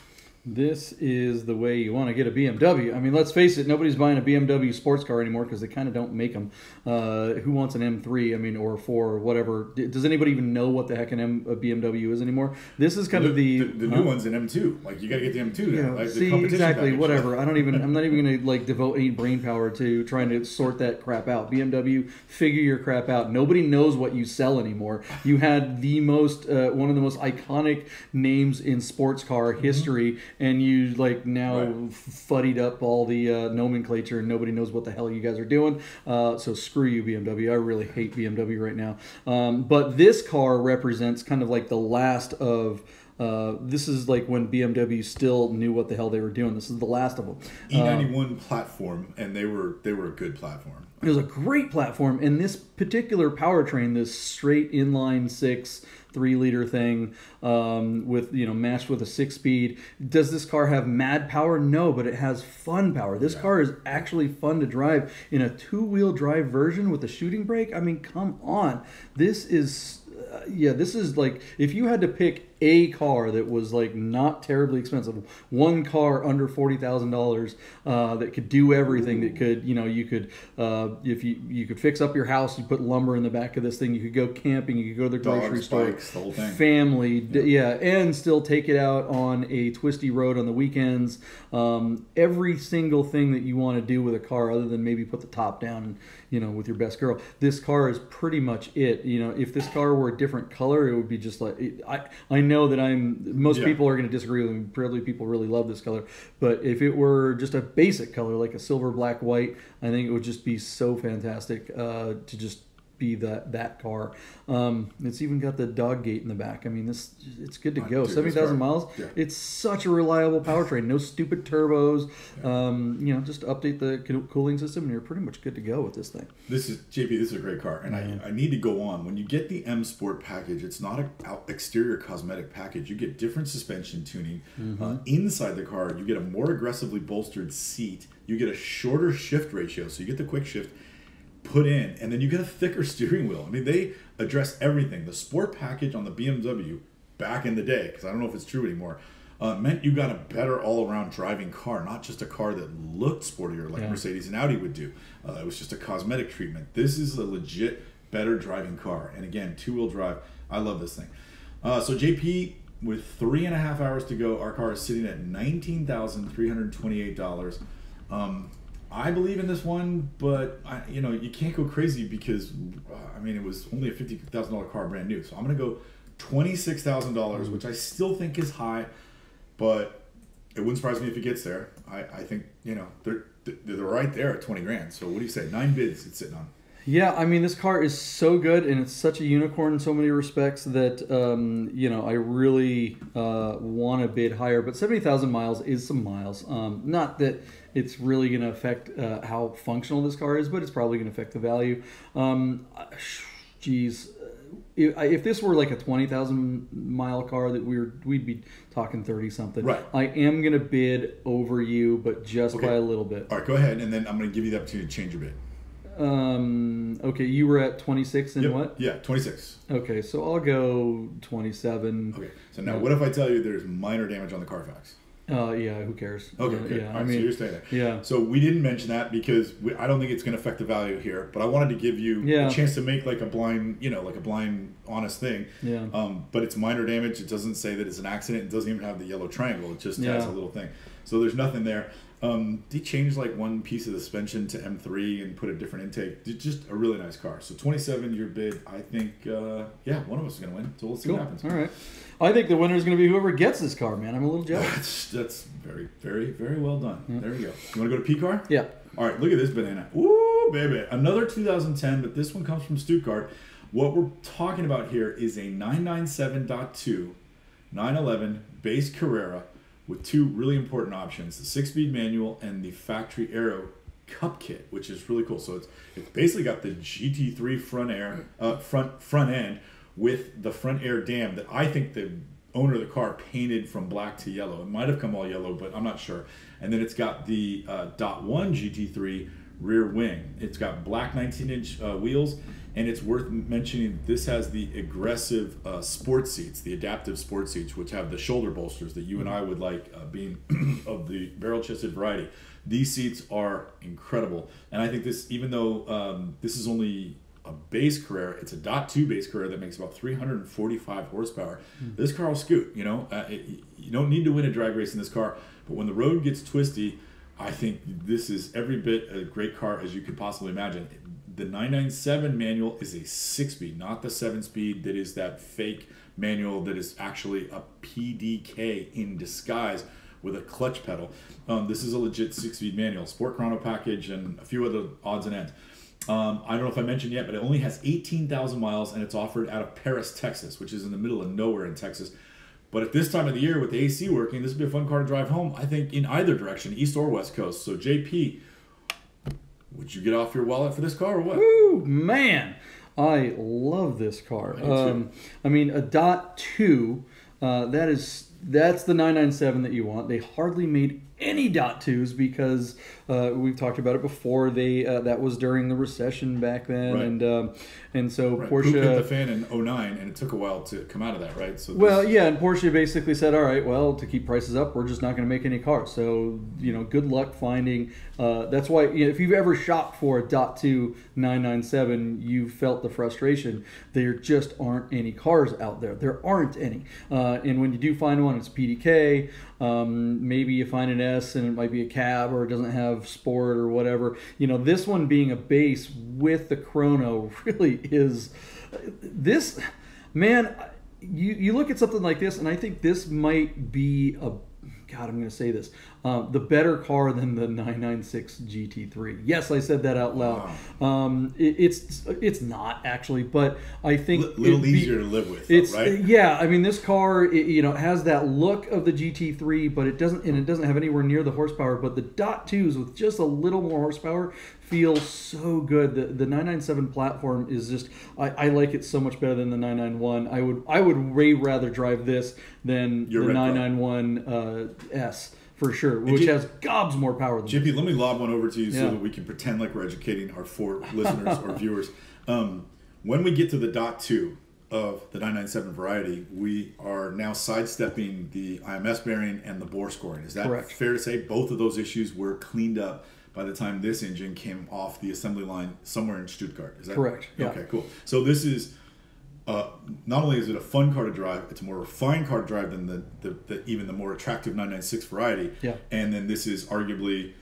This is the way you want to get a BMW. I mean, let's face it, nobody's buying a BMW sports car anymore because they kind of don't make them. Uh, who wants an M3? I mean, or 4 or whatever. D- Does anybody even know what the heck an M, a BMW is anymore? This is kind of the the, new huh? one's an M2. Like you got to get the M2 now. Yeah, like, see exactly package. whatever. I don't even. I'm not even going [laughs] to like devote any brain power to trying to sort that crap out. BMW, figure your crap out. Nobody knows what you sell anymore. You had the most uh, one of the most iconic names in sports car history, and you like now. Right. fuddied up all the uh, nomenclature, and nobody knows what the hell you guys are doing. Uh, so screw you, BMW. I really hate BMW right now. Um, but this car represents kind of like the last of. Uh, this is like when BMW still knew what the hell they were doing. This is the last of them. E91 platform, and they were they were a good platform. It was a great platform, and this particular powertrain, this straight inline six three liter thing um, with you know matched with a six speed. Does this car have mad power? No, but it has fun power. This car is actually fun to drive in a two wheel drive version with a shooting brake. I mean, come on, this is. Uh, yeah, this is like if you had to pick a car that was like not terribly expensive, one car under forty thousand uh, dollars that could do everything. That could, you know, you could uh, if you you could fix up your house, you put lumber in the back of this thing. You could go camping. You could go to the grocery Dogs, store, bikes, the whole thing. family, d- yeah, and still take it out on a twisty road on the weekends. Um, every single thing that you want to do with a car, other than maybe put the top down, and, you know, with your best girl. This car is pretty much it. You know, if this car were a different color, it would be just like it, I. I know that I'm. Most Yeah. people are going to disagree with me. Probably people really love this color, but if it were just a basic color like a silver, black, white, I think it would just be so fantastic uh, to just be that that car. Um, it's even got the dog gate in the back. I mean, this it's good to Ah, go. Seventy thousand miles. yeah. It's such a reliable powertrain. No stupid turbos. Um, you know, just update the cooling system, and you're pretty much good to go with this thing. This is JP. This is a great car, and I, I need to go on. When you get the M Sport package, it's not an exterior cosmetic package. You get different suspension tuning uh, inside the car. You get a more aggressively bolstered seat. You get a shorter shift ratio, so you get the quick shift put in, and then you get a thicker [laughs] steering wheel. I mean, they address everything. The Sport package on the BMW back in the day, because I don't know if it's true anymore. uh, meant you got a better all-around driving car, not just a car that looked sportier like Yeah. Mercedes and Audi would do. Uh, it was just a cosmetic treatment. This is a legit better driving car, and again, two-wheel drive. I love this thing. Uh, so JP, with three and a half hours to go, our car is sitting at nineteen thousand three hundred twenty-eight dollars. Um, I believe in this one, but I, you know you can't go crazy because uh, I mean it was only a fifty thousand dollar car, brand new. So I'm gonna go twenty-six thousand dollars, which I still think is high, but it wouldn't surprise me if it gets there. I, I think you know they're they're right there at twenty grand. So what do you say? Nine bids it's sitting on. Yeah, I mean, this car is so good and it's such a unicorn in so many respects that, um, you know, I really uh, want to bid higher. But 70,000 miles is some miles. Um, not that it's really going to affect uh, how functional this car is, but it's probably going to affect the value. Um, geez. If, if this were like a 20,000 mile car that we were, we'd be talking 30 something. Right. I am going to bid over you, but just Okay. by a little bit. All right, go ahead, and then I'm gonna give you the opportunity to change your bid. Um, okay, you were at 26 and Yep. what? Yeah, twenty-six. Okay, so I'll go 27. Okay. So now, what if I tell you there's minor damage on the Carfax? Uh, yeah, who cares? Okay, Uh, good. yeah, All I right, so mean, you're staying there. yeah. So we didn't mention that because we, I don't think it's going to affect the value here, but I wanted to give you Yeah. a chance to make like a blind, you know, like a blind, honest thing. Yeah. Um, but it's minor damage. It doesn't say that it's an accident. It doesn't even have the yellow triangle. It just has a little thing. So there's nothing there. Um, they changed like one piece of the suspension to M3 and put a different intake. It's just a really nice car. So 27 your bid. I think, uh, yeah, one of us is going to win. So we'll see cool. what happens. All right. I think the winner is going to be whoever gets this car, man. I'm a little jealous. That's, that's very, very, very well done. There we go. You want to go to P car? yeah. All right, look at this banana. Ooh, baby. Another 2010, but this one comes from Stuttgart. What we're talking about here is a 997.2 911 base Carrera with two really important options the six speed manual and the factory aero cup kit which is really cool so it's it's basically got the gt3 front air uh, front front end with the front air dam that i think the owner of the car painted from black to yellow. It might have come all yellow but i'm not sure. And then it's got the uh, dot one gt3 rear wing. It's got black 19 inch uh, wheels and it's worth mentioning this has the aggressive uh, sports seats, the adaptive sports seats, which have the shoulder bolsters that you and I would like, uh, being [clears throat] of the barrel chested variety. These seats are incredible, and I think this, even though um, this is only a base Carrera, it's a dot two base Carrera that makes about 345 horsepower. This car will scoot. You know, uh, it, you don't need to win a drag race in this car, but when the road gets twisty. I think this is every bit a great car as you could possibly imagine. The 997 manual is a six speed, not the seven speed that is that fake manual that is actually a PDK in disguise with a clutch pedal. Um, this is a legit six speed manual, sport chrono package, and a few other odds and ends. Um, I don't know if I mentioned yet, but it only has 18,000 miles and it's offered out of Paris, Texas, which is in the middle of nowhere in Texas. But at this time of the year with the AC working, this would be a fun car to drive home, I think, in either direction, east or west coast. So, JP, would you get off your wallet for this car or what? Woo, man. I love this car. I. Um, I mean, a dot two, uh, that is that's the 997 that you want. They hardly made any dot twos because uh, we've talked about it before. They uh, that was during the recession back then, Right. and um, and so Right. Poop hit the Porsche. fan in 09, and it took a while to come out of that, right? So Well, yeah, and Porsche basically said, "All right, well, to keep prices up, we're just not going to make any cars." So, you know, good luck finding. Uh, that's why, you know, if you've ever shopped for a dot two nine nine seven, you felt the frustration. There just aren't any cars out there. There aren't any. Uh, and when you do find one, it's PDK. Um, maybe you find an S, and it might be a cab, or it doesn't have sport or whatever. You know, this one being a base with the chrono [laughs] really is this man you you look at something like this and i think this might be a god i'm going to say this um, the better car than the 996 gt3 yes i said that out loud. Um, it, it's it's not actually but i think a little be- easier to live with, though, it's right? yeah i mean this car it, you know has that look of the gt3 but it doesn't and it doesn't have anywhere near the horsepower but the dot twos with just a little more horsepower feel so good. The, the 997 platform is just I, I like it so much better than the 991 i would i would way rather drive this than Your the red car. 991 uh, s for sure which you- has gobs more power than JP, let me lob one over to you so that we can pretend like we're educating our four [laughs] listeners or viewers. Um, when we get to the dot two, of the 997 variety, we are now sidestepping the IMS bearing and the bore scoring. Is that Correct. fair to say? Both of those issues were cleaned up by the time this engine came off the assembly line somewhere in Stuttgart. Is that Correct, yeah. Okay, cool. So this is uh, not only is it a fun car to drive, it's a more refined car to drive than the, the, the even the more attractive 996 variety. Yeah. And then this is arguably,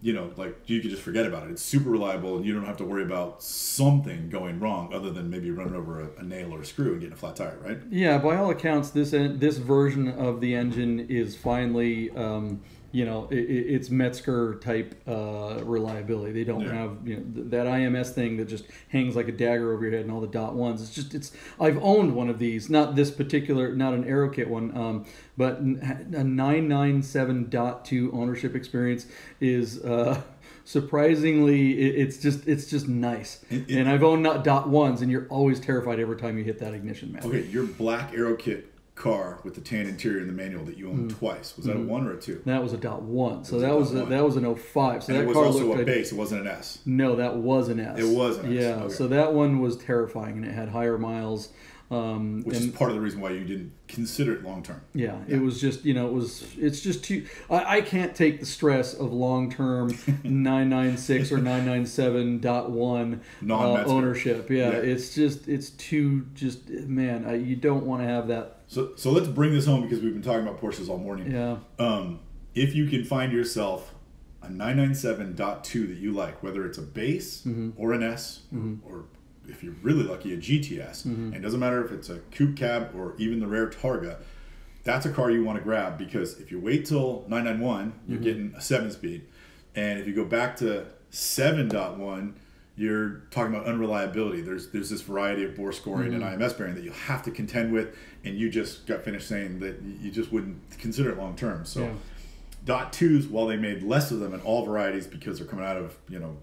you know, like you could just forget about it. It's super reliable, and you don't have to worry about something going wrong other than maybe running over a, a nail or a screw and getting a flat tire, right? Yeah, by all accounts, this this version of the engine is finally, um, you know, i i- it's Mezger type uh, reliability. They don't Yeah. have you know th- that IMS thing that just hangs like a dagger over your head and all the dot ones. It's just it's. I've owned one of these, not this particular, not an AeroKit one, um, but n- a nine nine seven dot two ownership experience is. Uh, [laughs] Surprisingly, it, it's just it's just nice, It- it- and I've owned not dot ones, and you're always terrified every time you hit that ignition, man. Okay, your black Aero Kit car with the tan interior and the manual that you owned Mm. twice was that a one or a two? That was a dot one. So was that was a, that was an 05. So and that it was car also a base. It wasn't an S. no, that was an S. It was an S, Yeah. okay. So that one was terrifying, and it had higher miles. Um, Which and is part of the reason why you didn't consider it long term. yeah, it was just you know it was it's just too. I, I can't take the stress of long term [laughs] 996 or 997.1 uh, Non-Mezger. ownership. Yeah, Yeah. it's just it's too just man. I, you don't want to have that. So, so let's bring this home because we've been talking about Porsches all morning. Yeah. Um, if you can find yourself a 997.2 that you like, whether it's a base Mm-hmm. or an S, or if you're really lucky, a GTS, Mm-hmm. and it doesn't matter if it's a coupe cab or even the rare Targa, that's a car you want to grab because if you wait till 991, you're Mm-hmm. getting a 7 speed. And if you go back to 7.1, you're talking about unreliability. There's there's this variety of bore scoring Mm-hmm. and IMS bearing that you have to contend with, and you just got finished saying that you just wouldn't consider it long term. So, Yeah. dot twos, while they made less of them in all varieties because they're coming out of you know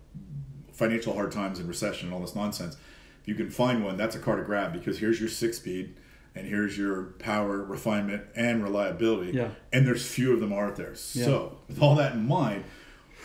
financial hard times and recession and all this nonsense, if you can find one, that's a car to grab because here's your six speed. And here's your power, refinement, and reliability. Yeah. And there's few of them out there. Yeah. So, with all that in mind,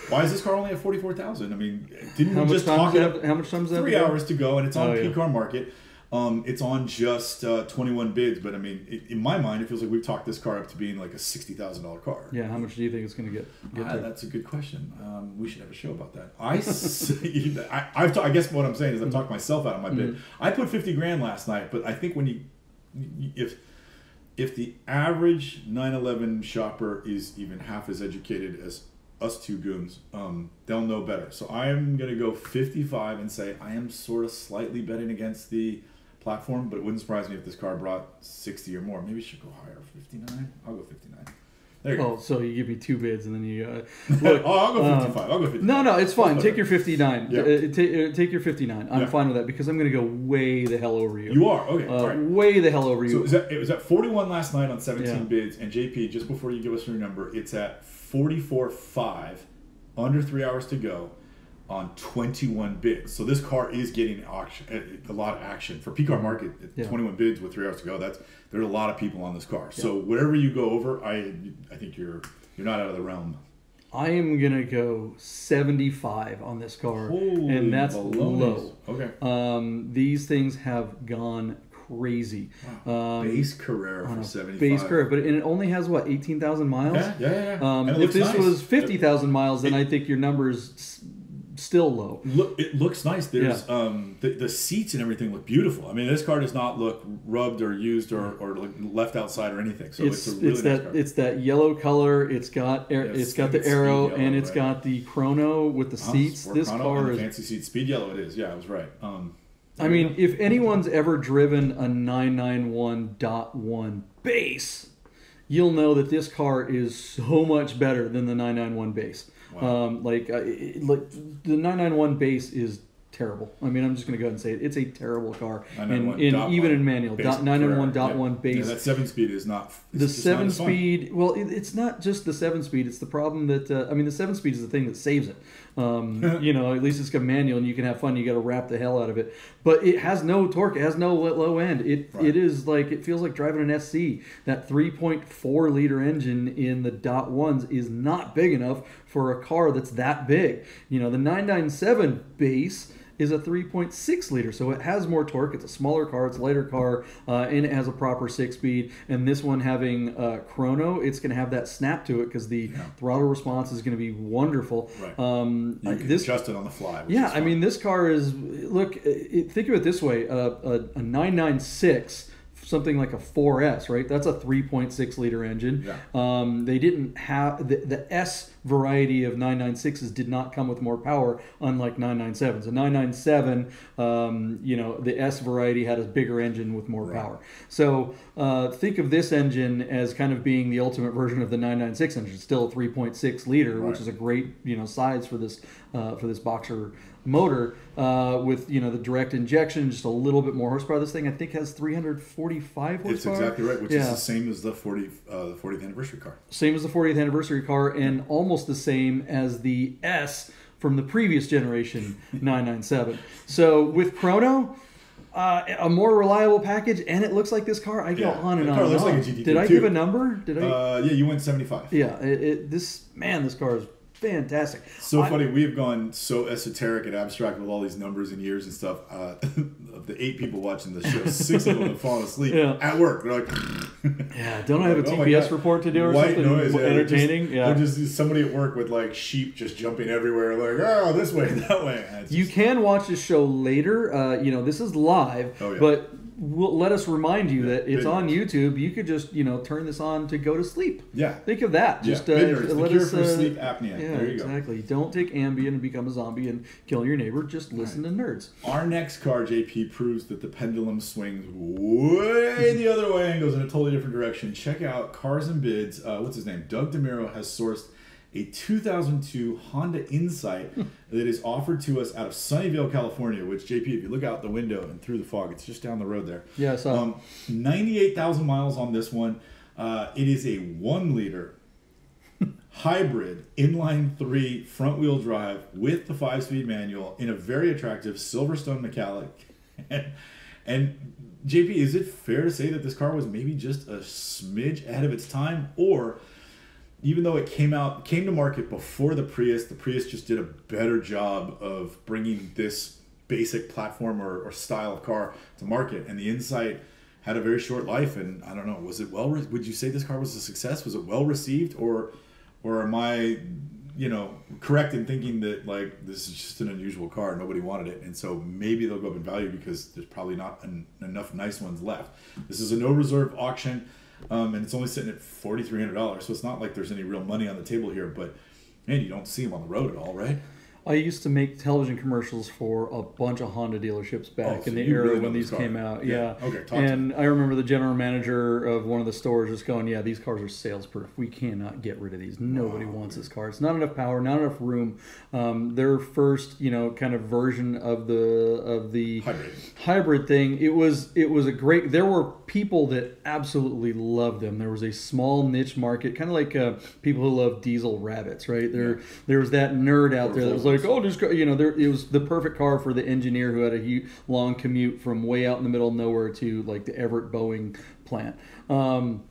why is this car only at forty four thousand? I mean, didn't How we just talk about how much time does that? three hours to go, and it's on Oh, yeah. P-Car Market. Um, it's on just uh, 21 bids, but I mean, it, in my mind, it feels like we've talked this car up to being like a sixty thousand dollar car. Yeah. How much do you think it's going to get? get to? that's a good question. Um, we should have a show about that. I, s- [laughs] I, I've ta- I guess what I'm saying is I've talked myself out of my bid. I put 50 grand last night, but I think when you, if if the average 911 shopper is even half as educated as us two goons, um, they'll know better. So I'm gonna go 55 and say I am sort of slightly betting against the platform, but it wouldn't surprise me if this car brought 60 or more. Maybe it should go higher, 59. I'll go 59. There you go. Oh, so you give me two bids and then you uh, [laughs] look. oh, I'll go um, 55. I'll go 55. No, no, it's fine. Take your 59. Yeah. Uh, ta- uh, take your 59. I'm Yeah. fine with that because I'm going to go way the hell over you. You are okay. Uh, all right. Way the hell over So you. is that, it was at 41 last night on 17 Yeah. bids, and JP, just before you give us your number, it's at 44.5, under three hours to go, on 21 bids. So this car is getting auction, a- a lot of action for P-Car Market. at Yeah. 21 bids with three hours to go. That's there's a lot of people on this car. So whatever you go over, I I think you're you're not out of the realm. I am going to go 75 on this car. Holy and that's baloney. low. Okay. Um, these things have gone crazy. Um, Base Carrera for 75. base Carrera, but and it only has what 18,000 miles. Yeah, yeah, yeah. yeah. Um, it if this nice. was 50,000 miles, then I think your number's still low. Look, it looks nice. There's um, the, the seats and everything look beautiful. I mean, this car does not look rubbed or used or, or left outside or anything. So it's, it's a really it's nice that car. it's that yellow color. It's got air, Yes, it's got the arrow speed and yellow, it's right. got the chrono with the seats. This car is. fancy seat. Speed yellow. It is. Yeah, I was right. Um, I mean, if anyone's ever driven a 991.1 base, you'll know that this car is so much better than the 991 base. Wow. Um, like, uh, it, like the 991 base is terrible. I mean, I'm just going to go ahead and say it. It's a terrible car, And, 991 in even in manual. Dot 991.1 Carrera. Yeah. base. Yeah, that seven speed is not. the seven speed well it, it's not just the seven speed it's the problem that uh, i mean the seven speed is the thing that saves it um, [laughs] you know at least it's got manual and you can have fun you got to wrap the hell out of it but it has no torque it has no low end it Right. it is like it feels like driving an sc that 3.4 liter engine in the dot ones is not big enough for a car that's that big you know the 997 base is a 3.6 liter, so it has more torque. It's a smaller car, it's a lighter car, uh, and it has a proper six speed. And this one having uh, chrono, it's going to have that snap to it because the throttle response is going to be wonderful. Right. Um, You can this adjust it on the fly. yeah, I mean, this car is look. It, think of it this way: uh, a, a 996, something like a 4S, right? That's a 3.6 liter engine. Yeah. Um, they didn't have the, the S variety of 996s did not come with more power, unlike 997s. A 997, um, you know, the S variety had a bigger engine with more Right. power. So uh, think of this engine as kind of being the ultimate version of the 996 engine, still a 3.6 liter, which is a great you know size for this uh, for this boxer motor uh, with you know the direct injection, just a little bit more horsepower. This thing I think has 345 horsepower. It's exactly right, which is the same as the 40, uh, the 40th anniversary car. Same as the 40th anniversary car, and almost the same as the S from the previous generation [laughs] 997. So with Chrono. Uh, a more reliable package, and it looks like this car. I go Yeah, on and on. car and looks on. like a GT3 Did I too. give a number? Did I? Uh, yeah, you went 75. yeah. It, it, this man, this car is fantastic. So I- funny, we have gone so esoteric and abstract with all these numbers and years and stuff. Uh, [laughs] of the eight people watching the show, six of them have fallen asleep [laughs] Yeah. at work. They're like, [laughs] Yeah, don't I have a Oh TPS God. report to do or White something noise, yeah, they're entertaining? Just, yeah. they're just somebody at work with like sheep just jumping everywhere, like oh this way, that way. It's You can watch the show later. Uh, you know, this is live, Oh, yeah. but we'll, let us remind you that it's on. YouTube. You could just, you know, turn this on to go to sleep. yeah. Think of that. Just yeah, uh, Bid Nerds, the let cure us, for uh, sleep apnea. Yeah, there you go. exactly. Don't take Ambien and become a zombie and kill your neighbor. Just listen to nerds. Our next car, JP, proves that the pendulum swings way the other way and goes in a totally different direction. Check out Cars and Bids. Uh, what's his name? Doug DeMuro has sourced a 2002 Honda Insight [laughs] that is offered to us out of Sunnyvale, California. Which, JP, if you look out the window and through the fog, it's just down the road there. Yeah, saw. Um, 98,000 miles on this one. Uh, it is a one liter [laughs] hybrid inline three front wheel drive with the five speed manual in a very attractive Silverstone metallic. [laughs] And, and JP, is it fair to say that this car was maybe just a smidge ahead of its time, or even though it came out came to market before the Prius, the Prius just did a better job of bringing this basic platform or, or style of car to market, and the Insight had a very short life. And I don't know, was it well? Would you say this car was a success? Was it well received, or or am I, you know, correct in thinking that like this is just an unusual car, nobody wanted it, and so maybe they'll go up in value because there's probably not en- enough nice ones left. This is a no reserve auction. Um, and it's only sitting at forty three hundred dollars, so it's not like there's any real money on the table here. But man, you don't see them on the road at all, right? I used to make television commercials for a bunch of Honda dealerships back Oh, so in the era really when these car. came out. Yeah. Yeah. Okay, talk to and I remember the general manager of one of the stores just going, "Yeah, these cars are sales proof. We cannot get rid of these. Nobody wants this car. It's not enough power, not enough room." Um, their first, you know, kind of version of the of the Hybrid. hybrid thing it was it was a great there were people that absolutely loved them there was a small niche market kind of like uh, people who love diesel rabbits right there there was that nerd out there that was like oh just go, you know there it was the perfect car for the engineer who had a hu- long commute from way out in the middle of nowhere to like the everett boeing plant um,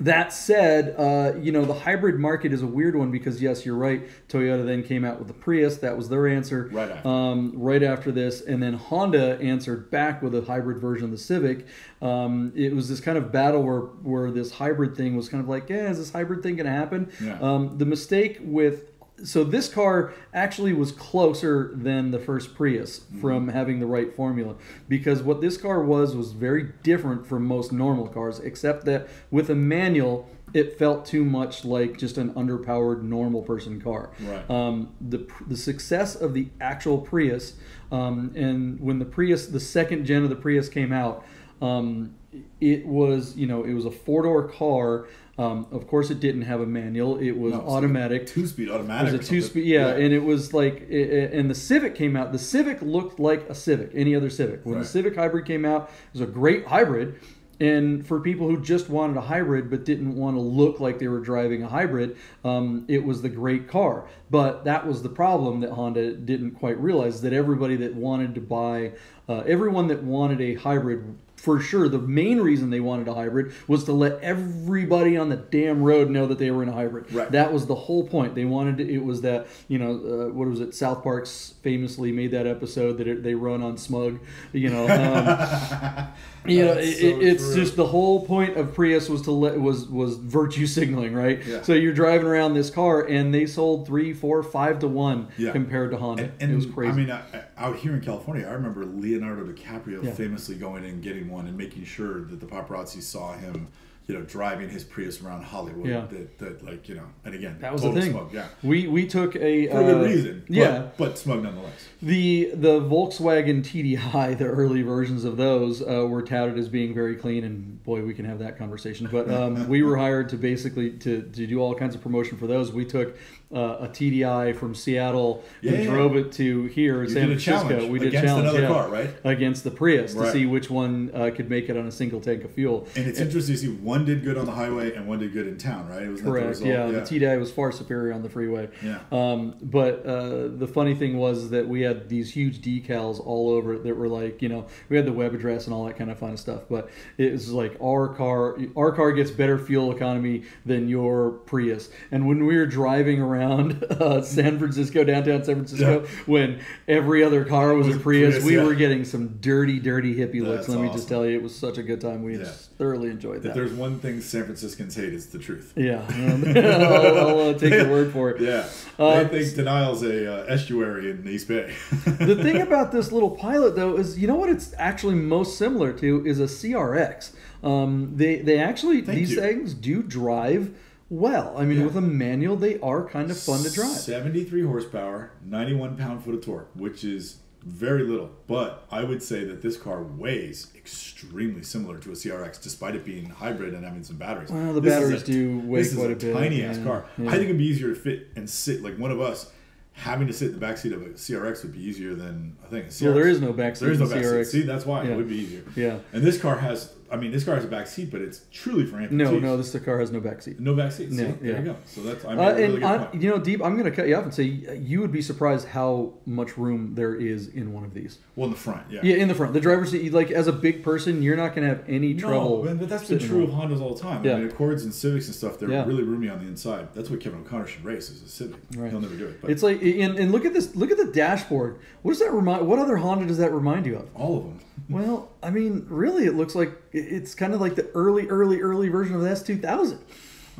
that said, uh, you know, the hybrid market is a weird one because, yes, you're right. Toyota then came out with the Prius. That was their answer. Right after. Um, right after this. And then Honda answered back with a hybrid version of the Civic. Um, it was this kind of battle where, where this hybrid thing was kind of like, yeah, is this hybrid thing going to happen? Yeah. Um, the mistake with so this car actually was closer than the first Prius from having the right formula because what this car was was very different from most normal cars except that with a manual it felt too much like just an underpowered normal person car Right. um, the the success of the actual Prius um, and when the Prius the second gen of the Prius came out um, it was you know it was a four door car um, of course it didn't have a manual it was No, like a automatic two-speed it automatic. was a two speed, yeah, and it was like, i- i- and the Civic came out. The Civic looked like a Civic, any other Civic. When Right. the Civic Hybrid came out, it was a great hybrid. And for people who just wanted a hybrid but didn't want to look like they were driving a hybrid, um, it was the great car. But that was the problem that Honda didn't quite realize that everybody that wanted to buy, uh, everyone that wanted a hybrid for sure the main reason they wanted a hybrid was to let everybody on the damn road know that they were in a hybrid. Right. That was the whole point. They wanted to, it was that you know uh, what was it? South Park's famously made that episode that it, they run on smug. You know, um, [laughs] you know, it, so it's true. just the whole point of Prius was to let was was virtue signaling, right? Yeah. So you're driving around this car and they sold three, four, five to one Yeah. compared to Honda. And, and it was crazy. I mean, I, I- out here in California, I remember Leonardo DiCaprio Yeah. famously going in and getting one and making sure that the paparazzi saw him, you know, driving his Prius around Hollywood. Yeah. That, that like, you know, and again, that was total the thing. smug, yeah. We we took a For a good uh, reason. But, Yeah, But smug nonetheless. The the Volkswagen TDI, [laughs] the early versions of those, uh, were touted as being very clean, and boy, we can have that conversation. But um, [laughs] we were hired to basically to, to do all kinds of promotion for those. We took uh, a TDI from Seattle and Yeah. drove it to here in San did Francisco. we did against challenge another yeah, car, right? Against the Prius to see which one uh, could make it on a single tank of fuel. And it's interesting to see one did good on the highway and one did good in town, right? It was Correct. Yeah, the TDI was far superior on the freeway. Yeah. Um, but uh, the funny thing was that we had these huge decals all over it that were like, you know, we had the web address and all that kind of fun stuff. But it was like our car, our car gets better fuel economy than your Prius. And when we were driving around [laughs] uh, San Francisco, downtown San Francisco, Yeah. when every other car was, Was a Prius, Prius, we yeah. were getting some dirty, dirty hippie looks. That's Let me just tell you, it was such a good time. We Yeah. just thoroughly enjoyed If that. there's one thing San Franciscans hate, it's the truth. Yeah, [laughs] [laughs] I'll, I'll uh, take your word for it. Yeah. Uh, they think denial's a uh, estuary in the East Bay. The thing about this little pilot, though, is you know what it's actually most similar to is a CRX. Um, they they actually Thank these you. things do drive well. I mean, Yeah. with a manual, they are kind of fun to drive. 73 horsepower, 91 pound foot of torque, which is very little. But I would say that this car weighs extremely similar to a CRX, despite it being hybrid and having some batteries. Well, the This is batteries do weigh this quite is a bit, Tiny ass yeah, car. yeah. I think it'd be easier to fit and sit like one of us. Having to sit in the backseat of a CRX would be easier than I think. A CRX. Well, there is no backseat There is no in the backseat. CRX. See, that's why Yeah. it would be easier. Yeah. And this car has. I mean, this car has a back seat, but it's truly for amputees. No, no, this car has no backseat. no back seat. See, No, there yeah. you go. So that's I mean, Uh, really I, you know, Deeb, I'm going to cut you off and say you would be surprised how much room there is in one of these. Well, in the front, yeah. Yeah, in the front, the driver's seat. Like as a big person, you're not going to have any trouble. No, but- that's been true of Hondas all the time. Yeah. I mean, Accords and Civics and stuff, they're Yeah. really roomy on the inside. That's what Kevin O'Connor should race is a Civic. Right. He'll never do it. But It's like, and, and look at this. Look at the dashboard. What does that remind? What other Honda does that remind you of? all of them. Well, I mean, really, it looks like it's kind of like the early, early, early version of the S2000.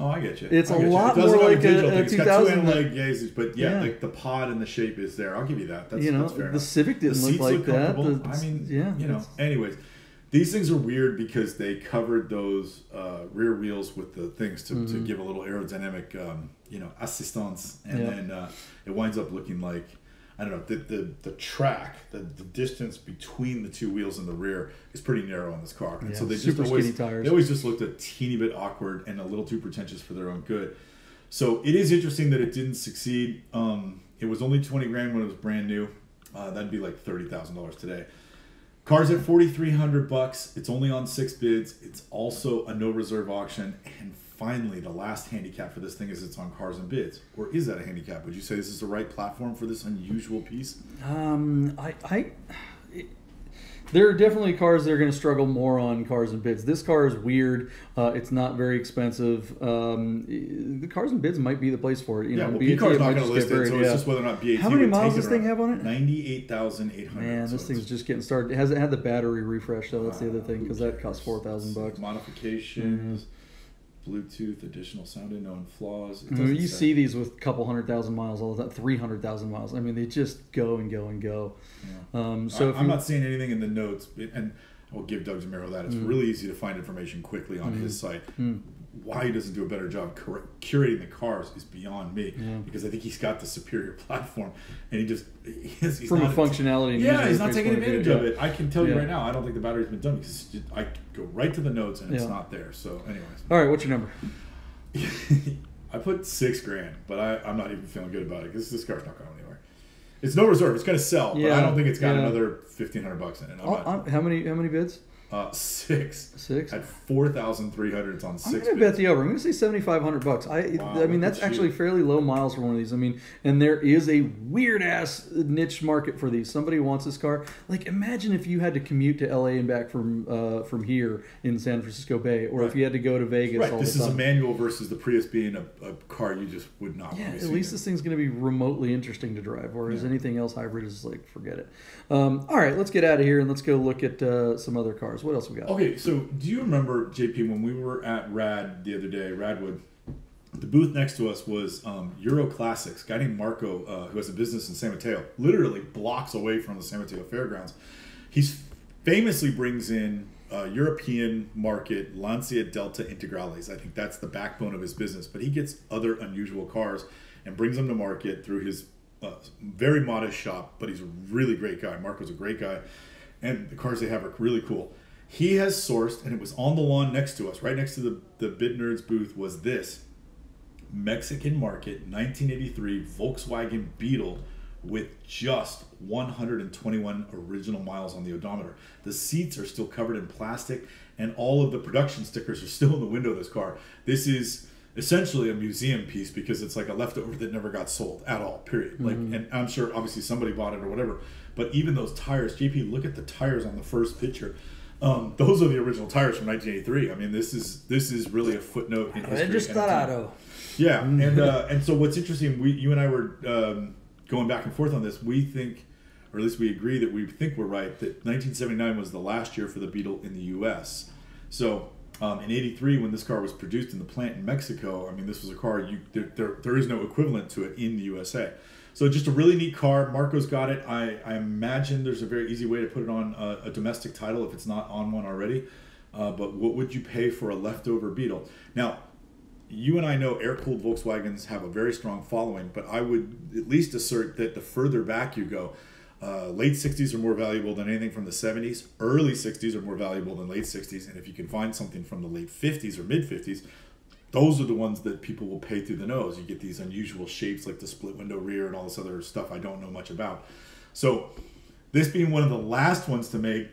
Oh, I get you. It's I a you. lot it more like a- digital a thing. It's got 2000 two analog gazes, but yeah, Yeah. like the pod and the shape is there. I'll give you that. That's, You know, that's fair the enough. Civic didn't the look like look that. The- I mean, yeah, you know. Anyways, these things are weird because they covered those uh, rear wheels with the things to, to give a little aerodynamic, um, you know, assistance, and Mm-hmm. Yeah. then uh, it winds up looking like. I don't know the the, the track the, the distance between the two wheels in the rear is pretty narrow on this car, and Yeah, so they just always tires. they always just looked a teeny bit awkward and a little too pretentious for their own good. So it is interesting that it didn't succeed. Um, it was only twenty grand when it was brand new. Uh, that'd be like thirty thousand dollars today. Cars at forty three hundred bucks. It's only on six bids. It's also a no reserve auction. And finally, the last handicap for this thing is it's on Cars and Bids. Or is that a handicap? Would you say this is the right platform for this unusual piece? Um, I, I, there are definitely cars that are going to struggle more on cars and bids. This car is weird. Uh, it's not very expensive. Um, the cars and bids might be the place for it. You yeah, know, well, BAT car's not going to list it, so it's yeah. just whether or not BAT. How many miles does this thing have on it? Ninety-eight thousand eight hundred. Man, this thing's just getting started. It hasn't had the battery refresh, though. That's the other thing because that costs four thousand bucks. Modifications, Bluetooth, additional sound and known flaws. I mean, you say. see these with a couple hundred thousand miles all the time, three hundred thousand miles. I mean, they just go and go and go. Um, so I, if I'm you- not seeing anything in the notes, and I'll give Doug DeMuro that. It's Mm. really easy to find information quickly on his site. Mm. Why he doesn't do a better job cur- curating the cars is beyond me. Yeah. Because I think he's got the superior platform, and he just he's, he's from a functionality, and Yeah, he's not taking point of view, advantage yeah. of it. I can tell you right now, I don't think the battery's been done because just- I go right to the notes and it's not there. So, anyways. All right, what's your number? [laughs] I put six grand, but I, I'm not even feeling good about it because this car's not going anywhere. It's no reserve. It's going to sell, but I don't think it's got yeah. another fifteen hundred bucks in it. Not, how many? How many bids? Uh, six. Six? At four thousand three hundred. It's on I'm six. gonna bids. bet the over. I'm gonna say 7,500 bucks. I, Wow, I mean, that's you. actually fairly low miles for one of these. I mean, and there is a weird ass niche market for these. Somebody wants this car. Like, imagine if you had to commute to LA and back from uh, from here in San Francisco Bay, or if you had to go to Vegas. Right. all This is a manual versus the Prius being a, a car you just would not Yeah, want to at least this thing's going to be remotely interesting to drive, whereas Yeah. anything else hybrid is like, forget it. Um, all right, let's get out of here and let's go look at uh, some other cars. What else we got? Okay, so do you remember JP when we were at Rad the other day, Radwood? The booth next to us was um, Euro Classics. Guy named Marco, uh, who has a business in San Mateo, literally blocks away from the San Mateo Fairgrounds. He's famously brings in uh, European market Lancia Delta Integrales. I think that's the backbone of his business. But he gets other unusual cars and brings them to market through his uh, very modest shop. But he's a really great guy. Marco's a great guy, and the cars they have are really cool. He has sourced, and it was on the lawn next to us, right next to the the Bid Nerds booth, was this Mexican market 1983 Volkswagen Beetle with just 121 original miles on the odometer. The seats are still covered in plastic and all of the production stickers are still in the window of this car. This is essentially a museum piece because it's like a leftover that never got sold at all, period. Like mm-hmm. and I'm sure obviously somebody bought it or whatever, but even those tires, JP, look at the tires on the first picture. Um, those are the original tires from 1983. I mean, this is this is really a footnote in history. time. Yeah, and uh, and so what's interesting, we you and I were um, going back and forth on this. We think, or at least we agree that we think we're right that 1979 was the last year for the Beetle in the U.S. So um, in '83, when this car was produced in the plant in Mexico, I mean, this was a car you there, there, there is no equivalent to it in the USA. So just a really neat car. Marco's got it. I, I imagine there's a very easy way to put it on a, a domestic title if it's not on one already. Uh, but what would you pay for a leftover Beetle? Now, you and I know air cooled Volkswagens have a very strong following, but I would at least assert that the further back you go, uh, late 60s are more valuable than anything from the 70s. Early 60s are more valuable than late 60s. And if you can find something from the late 50s or mid 50s, those are the ones that people will pay through the nose. You get these unusual shapes like the split window rear and all this other stuff I don't know much about. So, this being one of the last ones to make,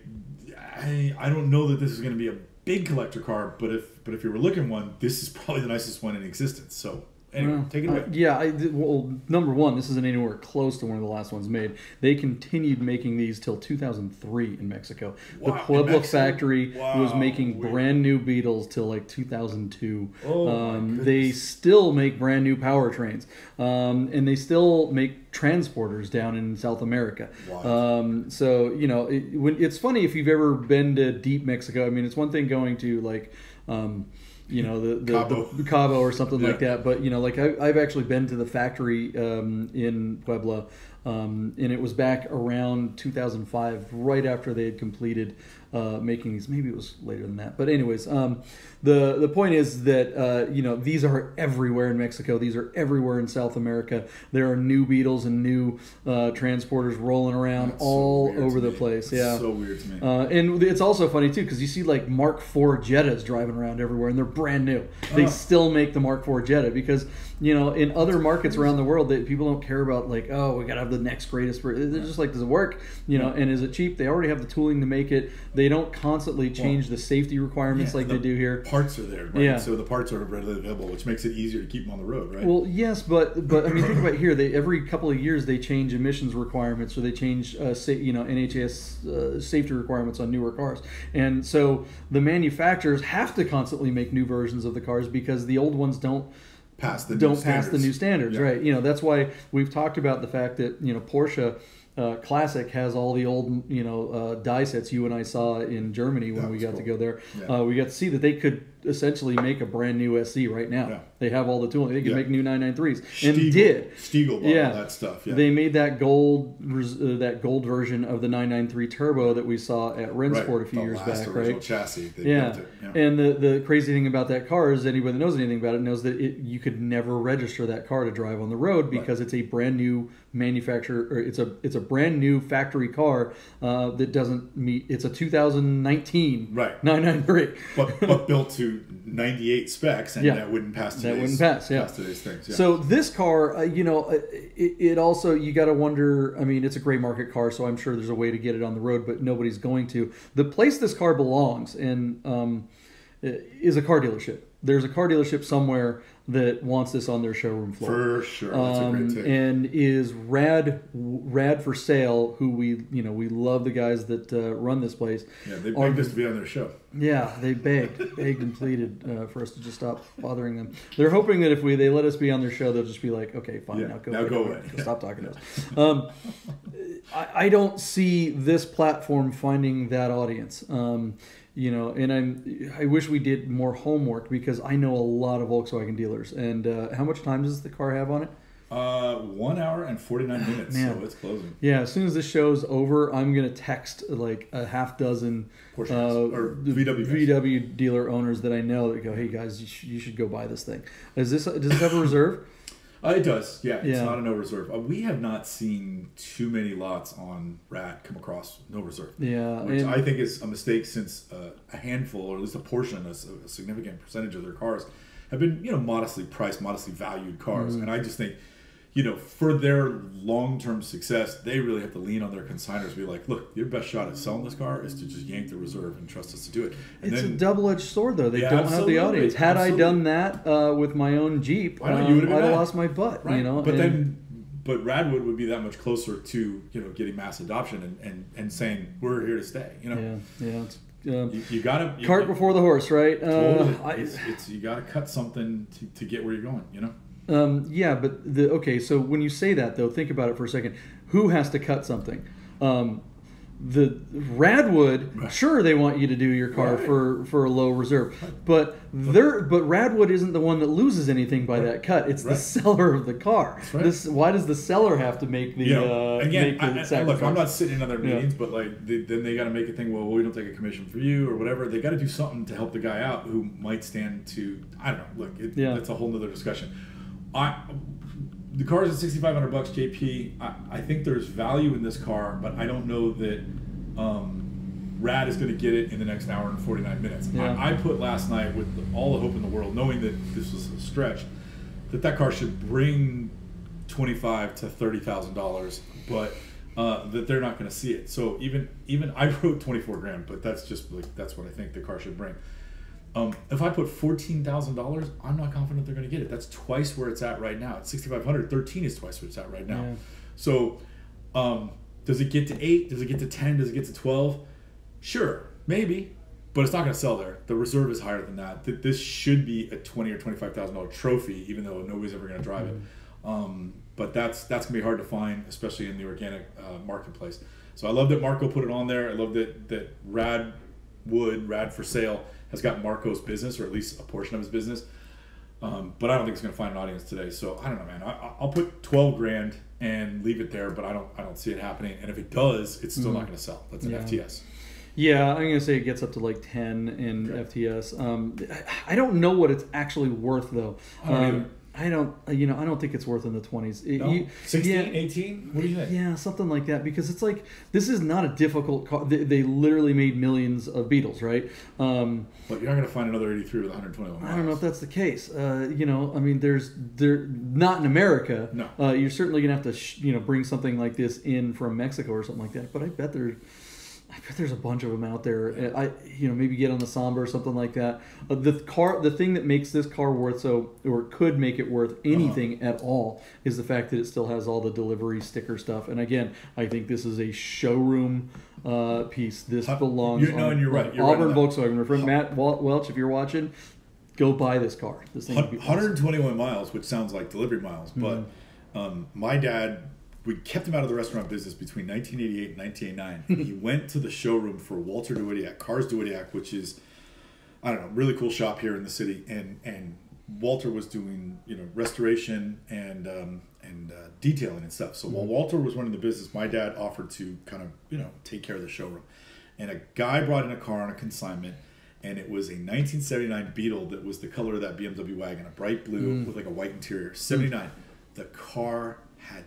I, I don't know that this is going to be a big collector car, but if but if you were looking one, this is [laughs] probably the nicest one in existence. So anyway, Well, take it uh, yeah, I, well, number one, this isn't anywhere close to one of the last ones made. They continued making these till 2003 in Mexico. Wow, the in Puebla Mexico? factory was making weird. brand new Beetles till like 2002. Oh, um, they still make brand new powertrains, um, and they still make transporters down in South America. Wild. Um, so you know, it, when, it's funny if you've ever been to deep Mexico. I mean, it's one thing going to like. Um, you know the the, Cabo. the Cabo or something like that. But you know, like I, I've actually been to the factory um, in Puebla, um, and it was back around 2005, right after they had completed uh, making these. Maybe it was later than that. But anyways, um, the the point is that uh, you know these are everywhere in Mexico. These are everywhere in South America. There are new Beetles and new uh, transporters rolling around That's all weird over the me. place. It's Yeah. so weird to me. Uh, and it's also funny too because you see like Mark IV Jettas driving around everywhere, and they're brand new. They Oh. still make the Mark IV Jetta because you know in other markets around the world that people don't care about like oh we gotta have the next greatest. They're just like does it work? You know, and is it cheap? They already have the tooling to make it. They don't constantly change the safety requirements Yeah, like the they do here. Parts are there, right? Yeah. So the parts are readily available, which makes it easier to keep them on the road, right? Well, yes, but but I mean, think about here. They every couple of years they change emissions requirements or they change, uh, sa- you know, NHS uh, safety requirements on newer cars, and so the manufacturers have to constantly make new versions of the cars because the old ones don't pass the new don't pass the standards. new standards, Yeah. right? You know, that's why we've talked about the fact that you know Porsche. Uh, Classic has all the old, you know, uh, die sets you and I saw in Germany when we got to go there. Yeah. Uh, we got to see that they could essentially make a brand new SC right now. Yeah. They have all the tooling. They can Yeah. make new 993s and Stiegel, did. Stiegel bought Yeah. all that stuff. Yeah. They made that gold uh, that gold version of the 993 Turbo that we saw at Rennsport a few the years back, right? chassis. They Yeah. built it. Yeah. and the the crazy thing about that car is anybody that knows anything about it knows that it, you could never register that car to drive on the road because it's a brand new manufacturer or it's a it's a brand new factory car uh, that doesn't meet. It's a 2019 Right. 993. but but built to to 98 specs, and Yeah. that wouldn't pass. today's, That wouldn't pass, yeah. today's things. Yeah. So this car, uh, you know, uh, it, it also you got to wonder. I mean, it's a gray market car, so I'm sure there's a way to get it on the road, but nobody's going to. The place this car belongs in um, is a car dealership. There's a car dealership somewhere that wants this on their showroom floor. for sure, that's a Um, great take. and is rad rad for sale who we you know we love the guys that uh, run this place yeah, they are- begged us to be on their show. yeah, they begged, begged and pleaded uh, for us to just stop bothering them. They're hoping that if we they let us be on their show, they'll just be like, okay, fine, Yeah, now go, now go away. stop talking to us. Um, I, I don't see this platform finding that audience. Um, you know, and I'm I wish we did more homework because I know a lot of Volkswagen dealers. And uh, how much time does the car have on it? Uh, one hour and 49 minutes, Man. so it's closing. Yeah, as soon as this show's over, I'm gonna text like a half dozen Porsche uh, or VW. VW dealer owners that I know that go, "Hey guys, you, sh- you should go buy this thing." Is this does this have a reserve? Uh, it does, yeah. It's not a no reserve. Uh, we have not seen too many lots on Rad come across no reserve. Yeah, which I think is a mistake since uh, a handful, or at least a portion, a significant percentage of their cars have been, you know, modestly priced, modestly valued cars. Mm-hmm. And I just think, you know, for their long-term success, they really have to lean on their consigners. Be like, look, your best shot at selling this car is to just yank the reserve and trust us to do it. And It's then, a double-edged sword, though. They Yeah, don't have the audience. Had absolutely. I done that uh, with my own Jeep, I know, you um, I'd have lost my butt. right? You know, but and- then, but Radwood would be that much closer to you know getting mass adoption and, and, and saying we're here to stay. You know, yeah, yeah, it's, um, you, you gotta you, cart before the horse, right? Uh, Totally. It's, it's you got to cut something to, to get where you're going. You know. Um, yeah, but the okay. So when you say that, though, think about it for a second. Who has to cut something? Um, the Radwood, Right. sure, they want you to do your car Right. for for a low reserve, but they're but Radwood isn't the one that loses anything by Right. that cut. It's the seller of the car. right. This why does the seller have to make the know, uh, again, make the I, I- look? I'm not sitting in other Yeah. meetings, but like they, then they got to make a thing. Well, we don't take a commission for you or whatever. They got to do something to help the guy out who might stand to. I don't know. Look, it, Yeah. that's a whole nother discussion. I the car is at 6,500 bucks, JP. I, I think there's value in this car, but I don't know that. Um, Rad is going to get it in the next hour and 49 minutes. Yeah. I, I put last night with all the hope in the world, knowing that this was a stretch, that that car should bring twenty-five to thirty thousand dollars, but uh, that they're not going to see it. So even even I [laughs] wrote twenty-four grand, but that's just like that's what I think the car should bring. Um, if I put fourteen thousand dollars, I'm not confident they're going to get it. That's twice where it's at right now. At 6,500, 13 is twice where it's at right now. Yeah. So, um, does it get to eight? Does it get to ten? Does it get to twelve? Sure, maybe, but it's not going to sell there. The reserve is higher than that. This should be a twenty or twenty-five thousand dollar trophy, even though nobody's ever going to drive it. Um, but that's that's gonna be hard to find, especially in the organic uh, marketplace. So I love that Marco put it on there. I love that that Rad Wood, Rad for Sale, has got Marco's business, or at least a portion of his business. Um, but I don't think it's going to find an audience today. So I don't know, man. I, I'll put twelve grand and leave it there, but I don't I don't see it happening. And if it does, it's still not going to sell. That's an Yeah. FTS. Yeah, I'm gonna say it gets up to like ten in Okay. FTS. Um, I don't know what it's actually worth though. I don't um, either. I don't, you know, I don't think it's worth in the twenties. No? 16, yeah, 18? What do you think? yeah, something like that. Because it's like this is not a difficult car. They, they literally made millions of Beetles, right? Um, But you're not going to find another 83 with 121 miles. I don't know if that's the case. Uh, you know, I mean, there's there not in America. No. uh, you're certainly gonna have to, sh- you know, bring something like this in from Mexico or something like that. But I bet there, I bet there's a bunch of them out there. I, you know, maybe get on the Samba or something like that. Uh, the car, the thing that makes this car worth so, or could make it worth Uh-huh. anything at all, is the fact that it still has all the delivery sticker stuff. And again, I think this is a showroom uh, piece. This belongs. you- no, on, and you're right, you're Auburn that. Volkswagen. Friend Matt Wel- Welch, if you're watching, go buy this car. This thing would be awesome. 121 miles, which sounds like delivery miles, but Mm-hmm. um, my dad, we kept him out of the restaurant business between 1988 and 1989. he [laughs] went to the showroom for Walter Dawidiak, Cars Dawidiak, which is, I don't know, really cool shop here in the city, and and Walter was doing you know restoration and um, and uh, detailing and stuff. So Mm-hmm. while Walter was running the business, my dad offered to kind of you know take care of the showroom, and a guy brought in a car on a consignment and it was a 1979 Beetle that was the color of that BMW wagon, a bright blue Mm. with like a white interior. 79. The car had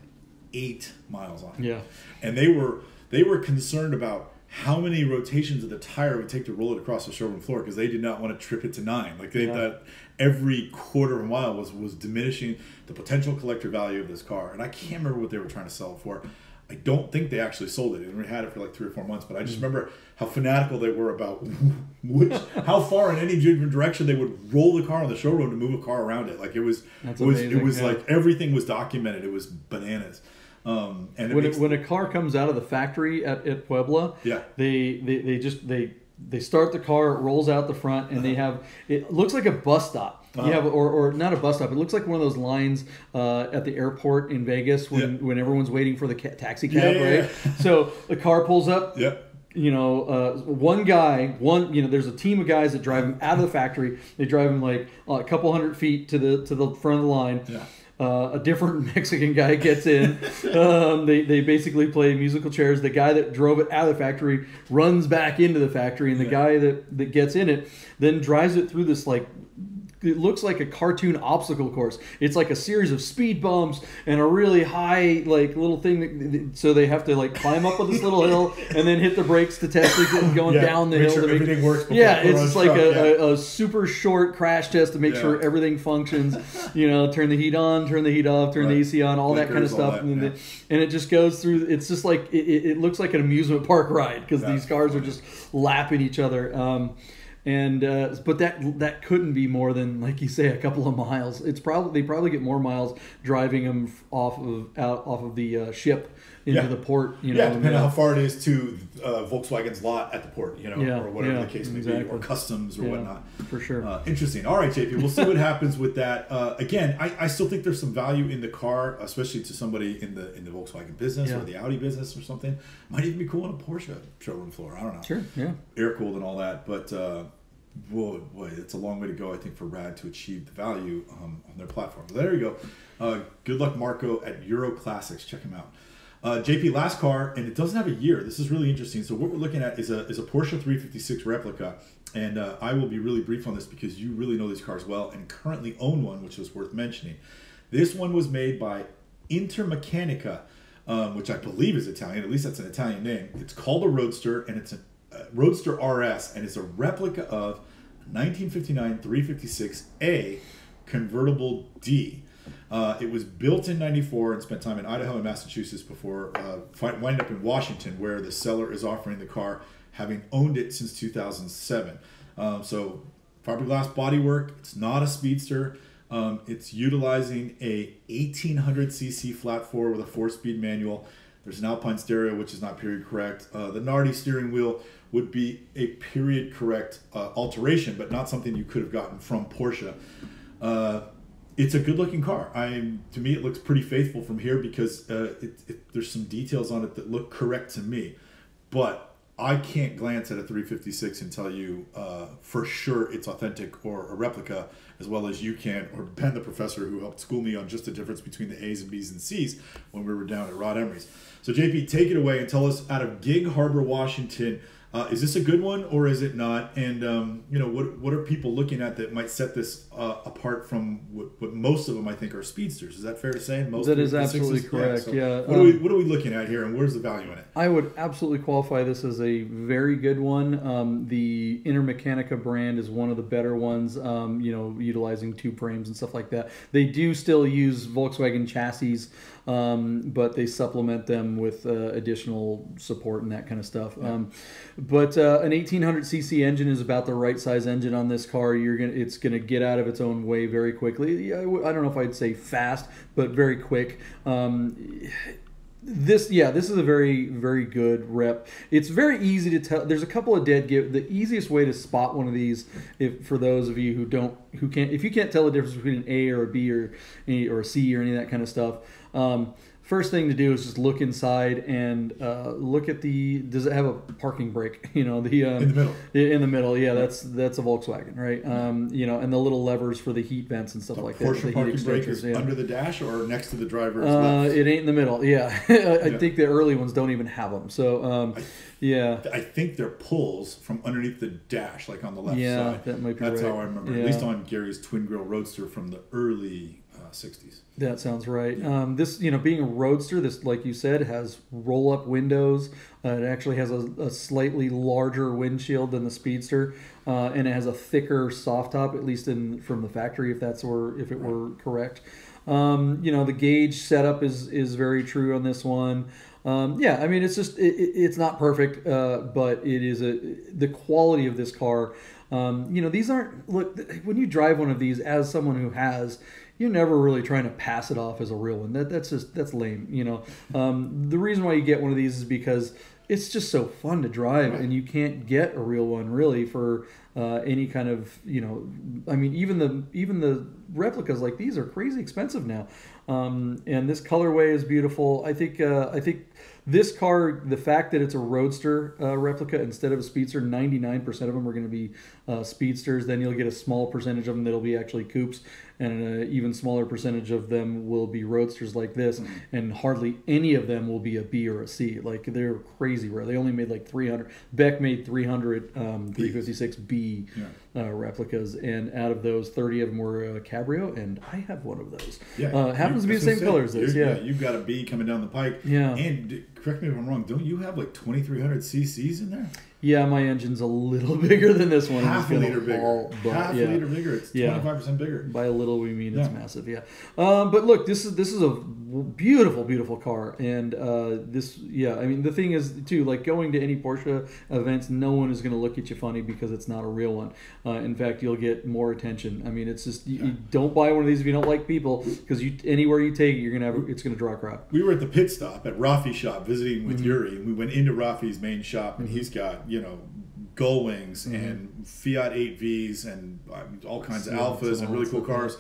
eight miles on it. Yeah. and they were they were concerned about how many rotations of the tire it would take to roll it across the showroom floor because they did not want to trip it to nine. Like they Yeah. thought every quarter of a mile was was diminishing the potential collector value of this car. And I can't remember what they were trying to sell it for. I don't think they actually sold it. And we had it for like three or four months. But I just Hmm. remember how fanatical they were about [laughs] which, how far in any direction they would roll the car on the showroom to move a car around it. Like it was, That's it was, amazing, it was yeah. like everything was documented. It was bananas. Um, and when, makes, when a car comes out of the factory at, at Puebla, Yeah. they, they they just they they start the car, it rolls out the front, and they have it looks like a bus stop. Uh-huh. You have or, or not a bus stop. It looks like one of those lines uh, at the airport in Vegas when, Yeah. when everyone's waiting for the ca- taxi cab, Yeah, yeah, right? So the car pulls up. Yep. You know, uh, one guy, one you know, there's a team of guys that drive him out of the factory. They drive him like a couple hundred feet to the to the front of the line. Yeah. Uh, a different [laughs] Mexican guy gets in. um, they, they basically play musical chairs. The guy that drove it out of the factory runs back into the factory, and the Yeah. guy that, that gets in it then drives it through this like it looks like a cartoon obstacle course. It's like a series of speed bumps and a really high like little thing. That, so they have to like climb up on this little hill [laughs] and then hit the brakes to test it going Yeah, down the hill. sure to make- everything works Yeah, it's just like truck, a, yeah. a, a super short crash test to make Yeah. sure everything functions. You know, turn the heat on, turn the heat off, turn the Right. AC on, all that kind of stuff, that, and, the- and it just goes through. It's just like it, it, looks like an amusement park ride because these cars are just lapping each other. Um, and uh, but that that couldn't be more than like you say a couple of miles. It's probably they probably get more miles driving them off of out off of the uh, ship into Yeah. the port. You know, yeah, depending on uh, how far it is to uh, Volkswagen's lot at the port, you know, Yeah, or whatever yeah, the case may be, or customs or yeah, whatnot. for sure. Uh, interesting. All right, JP. We'll see what happens with that. Uh, again, I, I still think there's some value in the car, especially to somebody in the in the Volkswagen business or the Audi business or something. Might even be cool on a Porsche showroom floor. I don't know. sure. Yeah. Air cooled and all that, but. Boy, boy, it's a long way to go, I think, for Rad to achieve the value um, on their platform. There you go. Uh, good luck, Marco, at Euro Classics. Check him out. Uh, JP, last car, and it doesn't have a year. This is really interesting. So what we're looking at is a is a Porsche 356 replica, and uh, I will be really brief on this because you really know these cars well and currently own one, which is worth mentioning. This one was made by Intermeccanica, um, which I believe is Italian. At least that's an Italian name. It's called a Roadster, and it's a uh, Roadster RS, and it's a replica of 1959 356A convertible D. Uh, it was built in 94 and spent time in Idaho and Massachusetts before uh, winding up in Washington, where the seller is offering the car, having owned it since 2007. Um, so, fiberglass bodywork. It's not a speedster. Um, it's utilizing a 1800cc flat four with a four-speed manual. There's an Alpine stereo, which is not period correct. Uh, the Nardi steering wheel would be a period correct uh, alteration, but not something you could have gotten from Porsche. Uh, it's a good looking car. I to me it looks pretty faithful from here because uh, it, it, there's some details on it that look correct to me, but I can't glance at a 356 and tell you uh, for sure it's authentic or a replica as well as you can or Ben the professor who helped school me on just the difference between the A's and B's and C's when we were down at Rod Emory's. So JP, take it away and tell us out of Gig Harbor, Washington. Uh, is this a good one or is it not? And um, you know what what are people looking at that might set this uh, apart from what, what most of them I think are speedsters? Is that fair to say? Most That is 356s? absolutely correct, so yeah, What, are we, um, what are we looking at here, and where's the value in it? I would absolutely qualify this as a very good one. Um, the Intermeccanica brand is one of the better ones. Um, you know, utilizing tube frames and stuff like that. They do still use Volkswagen chassis, um, but they supplement them with uh, additional support and that kind of stuff. Um, but uh, an 1800cc engine is about the right size engine on this car. You're gonna, it's gonna get out of its own way very quickly. Yeah, I w- I don't know if I'd say fast, but very quick. Um, this yeah this is a very very good rep it's very easy to tell there's a couple of dead give the easiest way to spot one of these if for those of you who don't who can't if you can't tell the difference between an a or a b or any or a c or any of that kind of stuff um, first thing to do is just look inside and uh, look at the does it have a parking brake [laughs] you know the um, In the middle. in the middle yeah that's that's a volkswagen right um, you know and the little levers for the heat vents and stuff like that the Porsche parking brake is yeah. under the dash or next to the driver's Uh, it ain't in the middle. Yeah, I, [laughs] I Yeah. think the early ones don't even have them. So, um, yeah, I think they're pulls from underneath the dash, like on the left Yeah, side. that might be That's right. how I remember. Yeah. At least on Gary's twin grill roadster from the early 60s. That sounds right. Um, this, you know, being a roadster, this, like you said, has roll-up windows. Uh, it actually has a, a slightly larger windshield than the Speedster, uh, and it has a thicker soft top, at least in from the factory, if that's were if it were correct. Um, you know, the gauge setup is is very true on this one. Um, yeah, I mean, it's just it- it's not perfect, uh, but it is a the quality of this car. Um, you know, these aren't look when you drive one of these as someone who has. You're never really trying to pass it off as a real one. That that's just that's lame. You know, um, the reason why you get one of these is because it's just so fun to drive, and you can't get a real one really for uh, any kind of you know. I mean, even the even the replicas like these are crazy expensive now, um, and this colorway is beautiful. I think uh, I think this car, the fact that it's a roadster uh, replica instead of a speedster, 99% of them are going to be uh, speedsters. Then you'll get a small percentage of them that'll be actually coupes, and an even smaller percentage of them will be roadsters like this, and hardly any of them will be a B or a C. Like they're crazy rare. They only made like 300. Beck made 300 um, 356B Yeah. uh, replicas, and out of those, 30 of them were uh, Cabrio, and I have one of those. Yeah, uh, happens to be the same color as this. You're- Yeah. you've got a B coming down the pike. Yeah. and correct me if I'm wrong. Don't you have like 2,300 CCs in there? Yeah, my engine's a little [laughs] bigger than this one. Half a liter bigger. butt, Half yeah. a liter bigger. It's 25% bigger. By a little, we mean it's massive. Yeah. Um, but look, this is this is a beautiful, beautiful car, and uh, this, yeah. I mean, the thing is too, like going to any Porsche events, no one is going to look at you funny because it's not a real one. Uh, in fact, you'll get more attention. I mean, it's just you, you don't buy one of these if you don't like people, because you anywhere you take it, you're gonna have it's gonna draw a crowd. We were at the pit stop at Rafi's shop visiting Mm-hmm. with Yuri, and we went into Rafi's main shop, and he's got you know gull wings and Fiat 8Vs and all kinds of Mm-hmm. Alphas and really cool cars.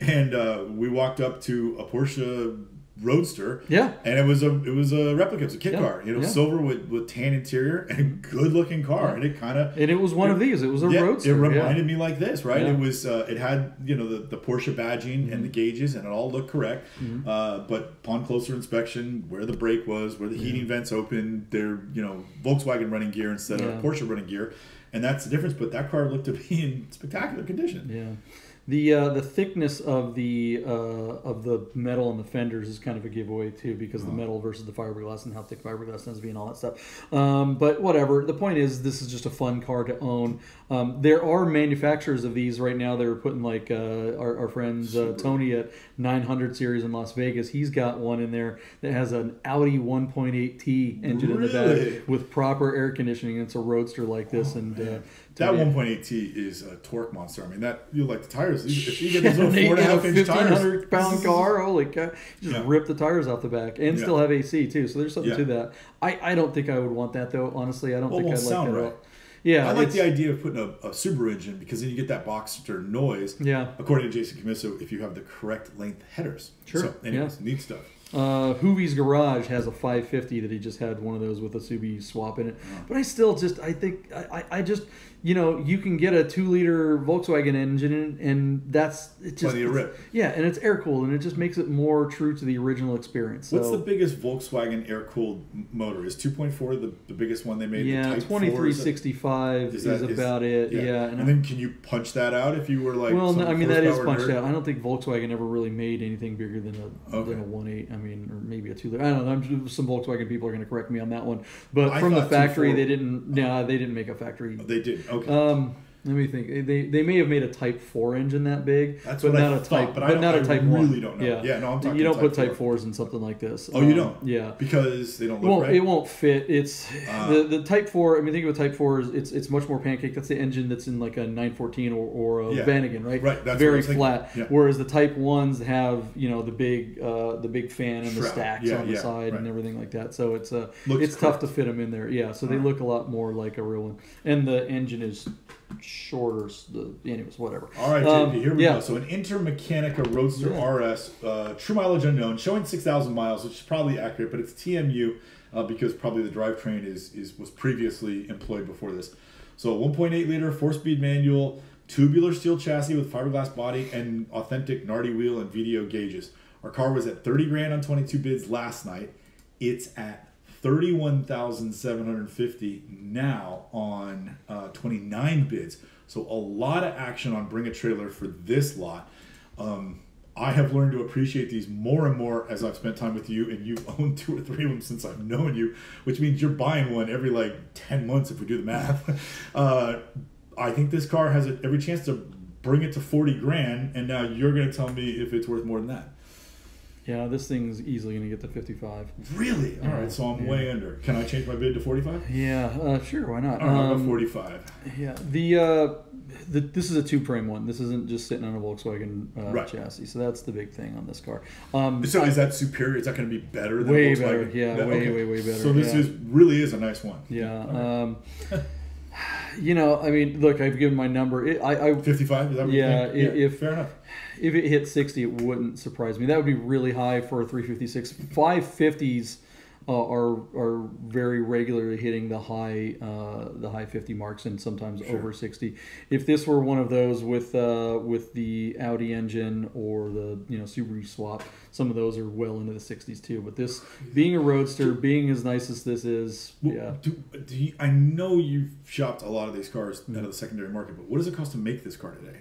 And uh, we walked up to a Porsche Roadster, Yeah. and it was a it was a replica, it's a kit Yeah, car, you know, yeah. silver with with tan interior and good looking car, and it kind of And it was one of these. It was a yeah, roadster. It yeah. reminded me like this, right? Yeah. It was. Uh, it had you know the, the Porsche badging and the Mm-hmm. gauges, and it all looked correct. Uh, but upon closer inspection, where the brake was, where the heating vents opened, they're you know Volkswagen running gear instead Yeah. of Porsche running gear, and that's the difference. But that car looked to be in spectacular condition. Yeah, the uh, the thickness of the uh, of the metal and the fenders is kind of a giveaway too, because the metal versus the fiberglass and how thick fiberglass tends to be and all that stuff. Um, but whatever. The point is, this is just a fun car to own. Um, there are manufacturers of these right now. They're putting like uh, our, our friends uh, Tony at 900 series in Las Vegas. He's got one in there that has an Audi 1.8T engine in the back with proper air conditioning. It's a roadster like this, and uh, That to me- 1.8T is a torque monster. I mean, that you like the tires. If you get those [laughs] little four and a half inch tires, 1500 pound [laughs] car. Holy cow! Just Yeah. rip the tires off the back and Yeah. still have AC too. So there's something Yeah. to that. I, I don't think I would want that though. Honestly, I don't Well, think I'd like that right. Yeah, I like the idea of putting a, a Subaru engine because then you get that Boxster noise. Yeah. According to Jason Cammisa, if you have the correct length headers. Sure, So, anyways, neat stuff. Uh, Hoovie's Garage has a 550 that he just had one of those with a Subi swap in it. Oh. But I still just, I think, I, I I just, you know, you can get a two liter Volkswagen engine and, and that's it just Plenty of rip. Yeah, and it's air cooled and it just makes it more true to the original experience. So, What's the biggest Volkswagen air cooled motor? Is 2.4 the, the biggest one they made? Yeah, Type 4, is that- 2365 is, is- about it. Yeah, and, I- then can you punch that out if you were like? well, no, I mean that is punched nerd? out. I don't think Volkswagen ever really made anything bigger than a Okay. than a one eight. I mean, or maybe a two liter. I don't know. I'm, some Volkswagen people are going to correct me on that one, but I from the factory 2.4 they didn't. No, they didn't make a factory. They did. Okay. Um, let me think. They they may have made a Type Four engine that big, That's but what not a thought, Type, but I but don't- not I a Type really One. don't know. Yeah, no, I'm talking You don't put Type Type 4. Fours in something like this. oh, you Um, don't? Yeah. Because they don't It look won't, right. it won't fit. It's Ah. the the Type Four. I mean, think of a Type Four as it's it's much more pancake. That's the engine that's in like a 914 or, or a Yeah. Vanagon, right? Right, that's what I Very was thinking. flat. Yeah. Whereas the Type Ones have you know the big uh, the big fan and the Shroud. stacks Yeah, on the yeah, side right. and everything like that. So it's uh, Looks it's tough to fit them in there. Yeah. So they look a lot more like a real one, and the engine is shorter. The anyways, whatever. All right, Um, JP, here we yeah. go. So an Intermeccanica Roadster Yeah. RS, uh, true mileage unknown, showing 6,000 miles, which is probably accurate, but it's TMU uh, because probably the drivetrain is, is was previously employed before this. So 1.8 liter four-speed manual, tubular steel chassis with fiberglass body and authentic Nardi wheel and VDO gauges. Our car was at 30 grand on 22 bids last night. It's at 31,750 now on uh, 29 bids. So a lot of action on Bring a Trailer for this lot. Um, I have learned to appreciate these more and more as I've spent time with you, and you've [laughs] owned two or three of them since I've known you, which means you're buying one every like 10 months if we do the math. [laughs] Uh, I think this car has every chance to bring it to 40 grand, and now you're going to tell me if it's worth more than that. Yeah, this thing's easily going to get to 55. Really? All right, so I'm Yeah. way under. Can I change my bid to 45? Yeah, uh, sure, why not? All right, Um, 45. Yeah, the, uh, the this is a two frame one. This isn't just sitting on a Volkswagen uh, Right. chassis, so that's the big thing on this car. Um, So is that superior? Is that going to be better than Way Volkswagen? better, yeah, That- way, way, way better, So this yeah. is really is a nice one. yeah, right. um, [laughs] you know, I mean, look, I've given my number. It, I, I 55? Is that what Yeah, you think? i- if- fair enough. if it hit 60, it wouldn't surprise me. That would be really high for a 356. 550s uh, are are very regularly hitting the high uh, the high 50 marks and sometimes Sure. over 60. If this were one of those with uh, with the Audi engine or the you know Subaru swap, some of those are well into the 60s too. But this being a roadster, being as nice as this is, Well, yeah. Do, do you, I know you've shopped a lot of these cars out of the secondary market, but what does it cost to make this car today?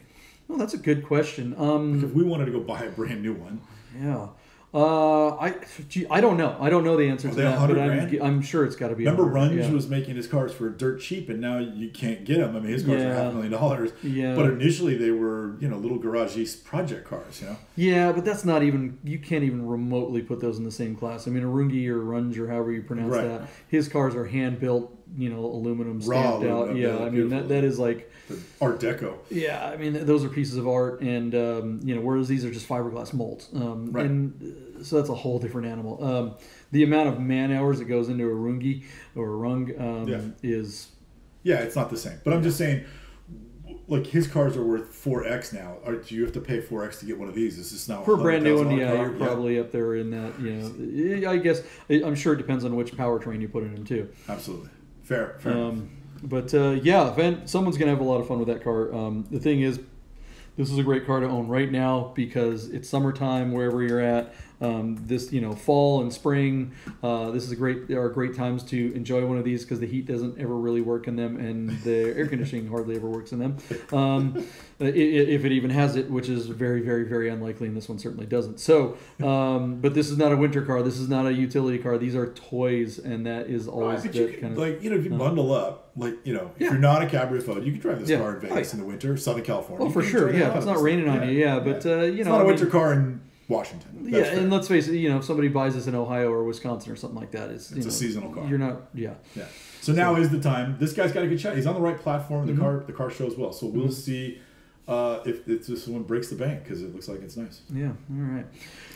Well, that's a good question. Um, If we wanted to go buy a brand new one, Yeah. Uh, I gee, I don't know. I don't know the answer Are to that, but 100 I'm, grand? I'm sure it's got to be. remember Runge yeah. was making his cars for dirt cheap, and now you can't get them. I mean, his cars are half a million dollars. Yeah. But initially, they were you know little garage east project cars. You know, Yeah, but that's not even. You can't even remotely put those in the same class. I mean, a Rungi or Runge or however you pronounce Right. that. His cars are hand built. You know, aluminum Raw stamped out. aluminum, Yeah, yeah, I mean that that is like. Art Deco. Yeah, I mean those are pieces of art, and um, you know, whereas these are just fiberglass molds, um, Right. and uh, so that's a whole different animal. Um, the amount of man hours that goes into a rungi or a rung um, Yeah. is Yeah, it's not the same. But I'm just saying, like his cars are worth four x now. Are, do you have to pay four x to get one of these? Is this now For a brand new one, yeah, car? you're probably up there in that. You know, I guess I'm sure it depends on which powertrain you put in them too. absolutely fair. fair. Um, but uh, yeah, Van, someone's gonna have a lot of fun with that car. Um, the thing is, this is a great car to own right now because it's summertime wherever you're at. Um, this, you know, fall and spring. Uh, this is a great. There are great times to enjoy one of these because the heat doesn't ever really work in them, and the [laughs] air conditioning hardly ever works in them. Um, if it even has it, which is very, very, very unlikely, and this one certainly doesn't. So, um, but this is not a winter car. This is not a utility car. These are toys, and that is Right, always but you that could, kind of. like you know if you bundle up like you know if Yeah. you're not a Cabrio photo you can drive this Yeah. car in Vegas Oh, in the winter Southern California Oh, You for sure. Yeah, if it's not raining on you, yeah, but, uh, you it's know, not a I winter mean- car in Washington Yeah, fair. and let's face it. You know, if somebody buys this in Ohio or Wisconsin or something like that, it's, you It's a know, seasonal car. You're not, yeah, yeah so now is the time this guy's got a good shot he's on the right platform Mm-hmm. the car the car shows well so we'll see uh, if, if this one breaks the bank because it looks like it's nice yeah. All right.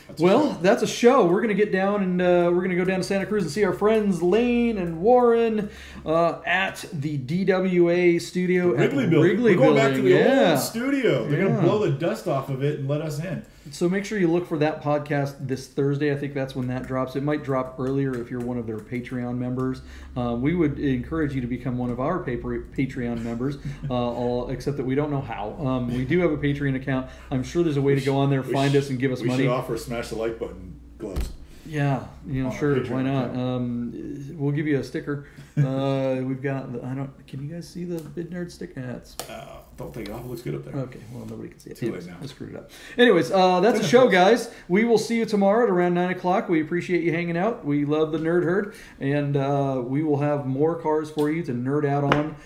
That's Well, that's a show. We're gonna get down and uh, we're gonna go down to Santa Cruz and see our friends Lane and Warren uh, at the DWA studio Wrigley at Building. Wrigley We're going back Building. to the yeah. old studio. They're Yeah. going to blow the dust off of it and let us in. So make sure you look for that podcast this Thursday. I think that's when that drops. It might drop earlier if you're one of their Patreon members. Uh, we would encourage you to become one of our paper, Patreon members, uh, all, except that we don't know how. Um, we do have a Patreon account. I'm sure there's a way to go on there, find sh- us, and give us we money. should offer smash the like button gloves. Yeah, you know, sure. Why not? Um, we'll give you a sticker. [laughs] Uh, we've got. The, I don't. Can you guys see the bid nerd sticker? That's. Uh, don't take it off. Oh, it looks good up there. Okay. Well, nobody can see it. Too Anyways, late now. I screwed it up. Anyways, uh, that's a show, guys. We will see you tomorrow at around nine o'clock. We appreciate you hanging out. We love the nerd herd, and uh, we will have more cars for you to nerd out on.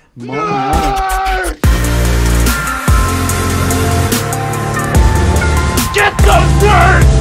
Get those nerds!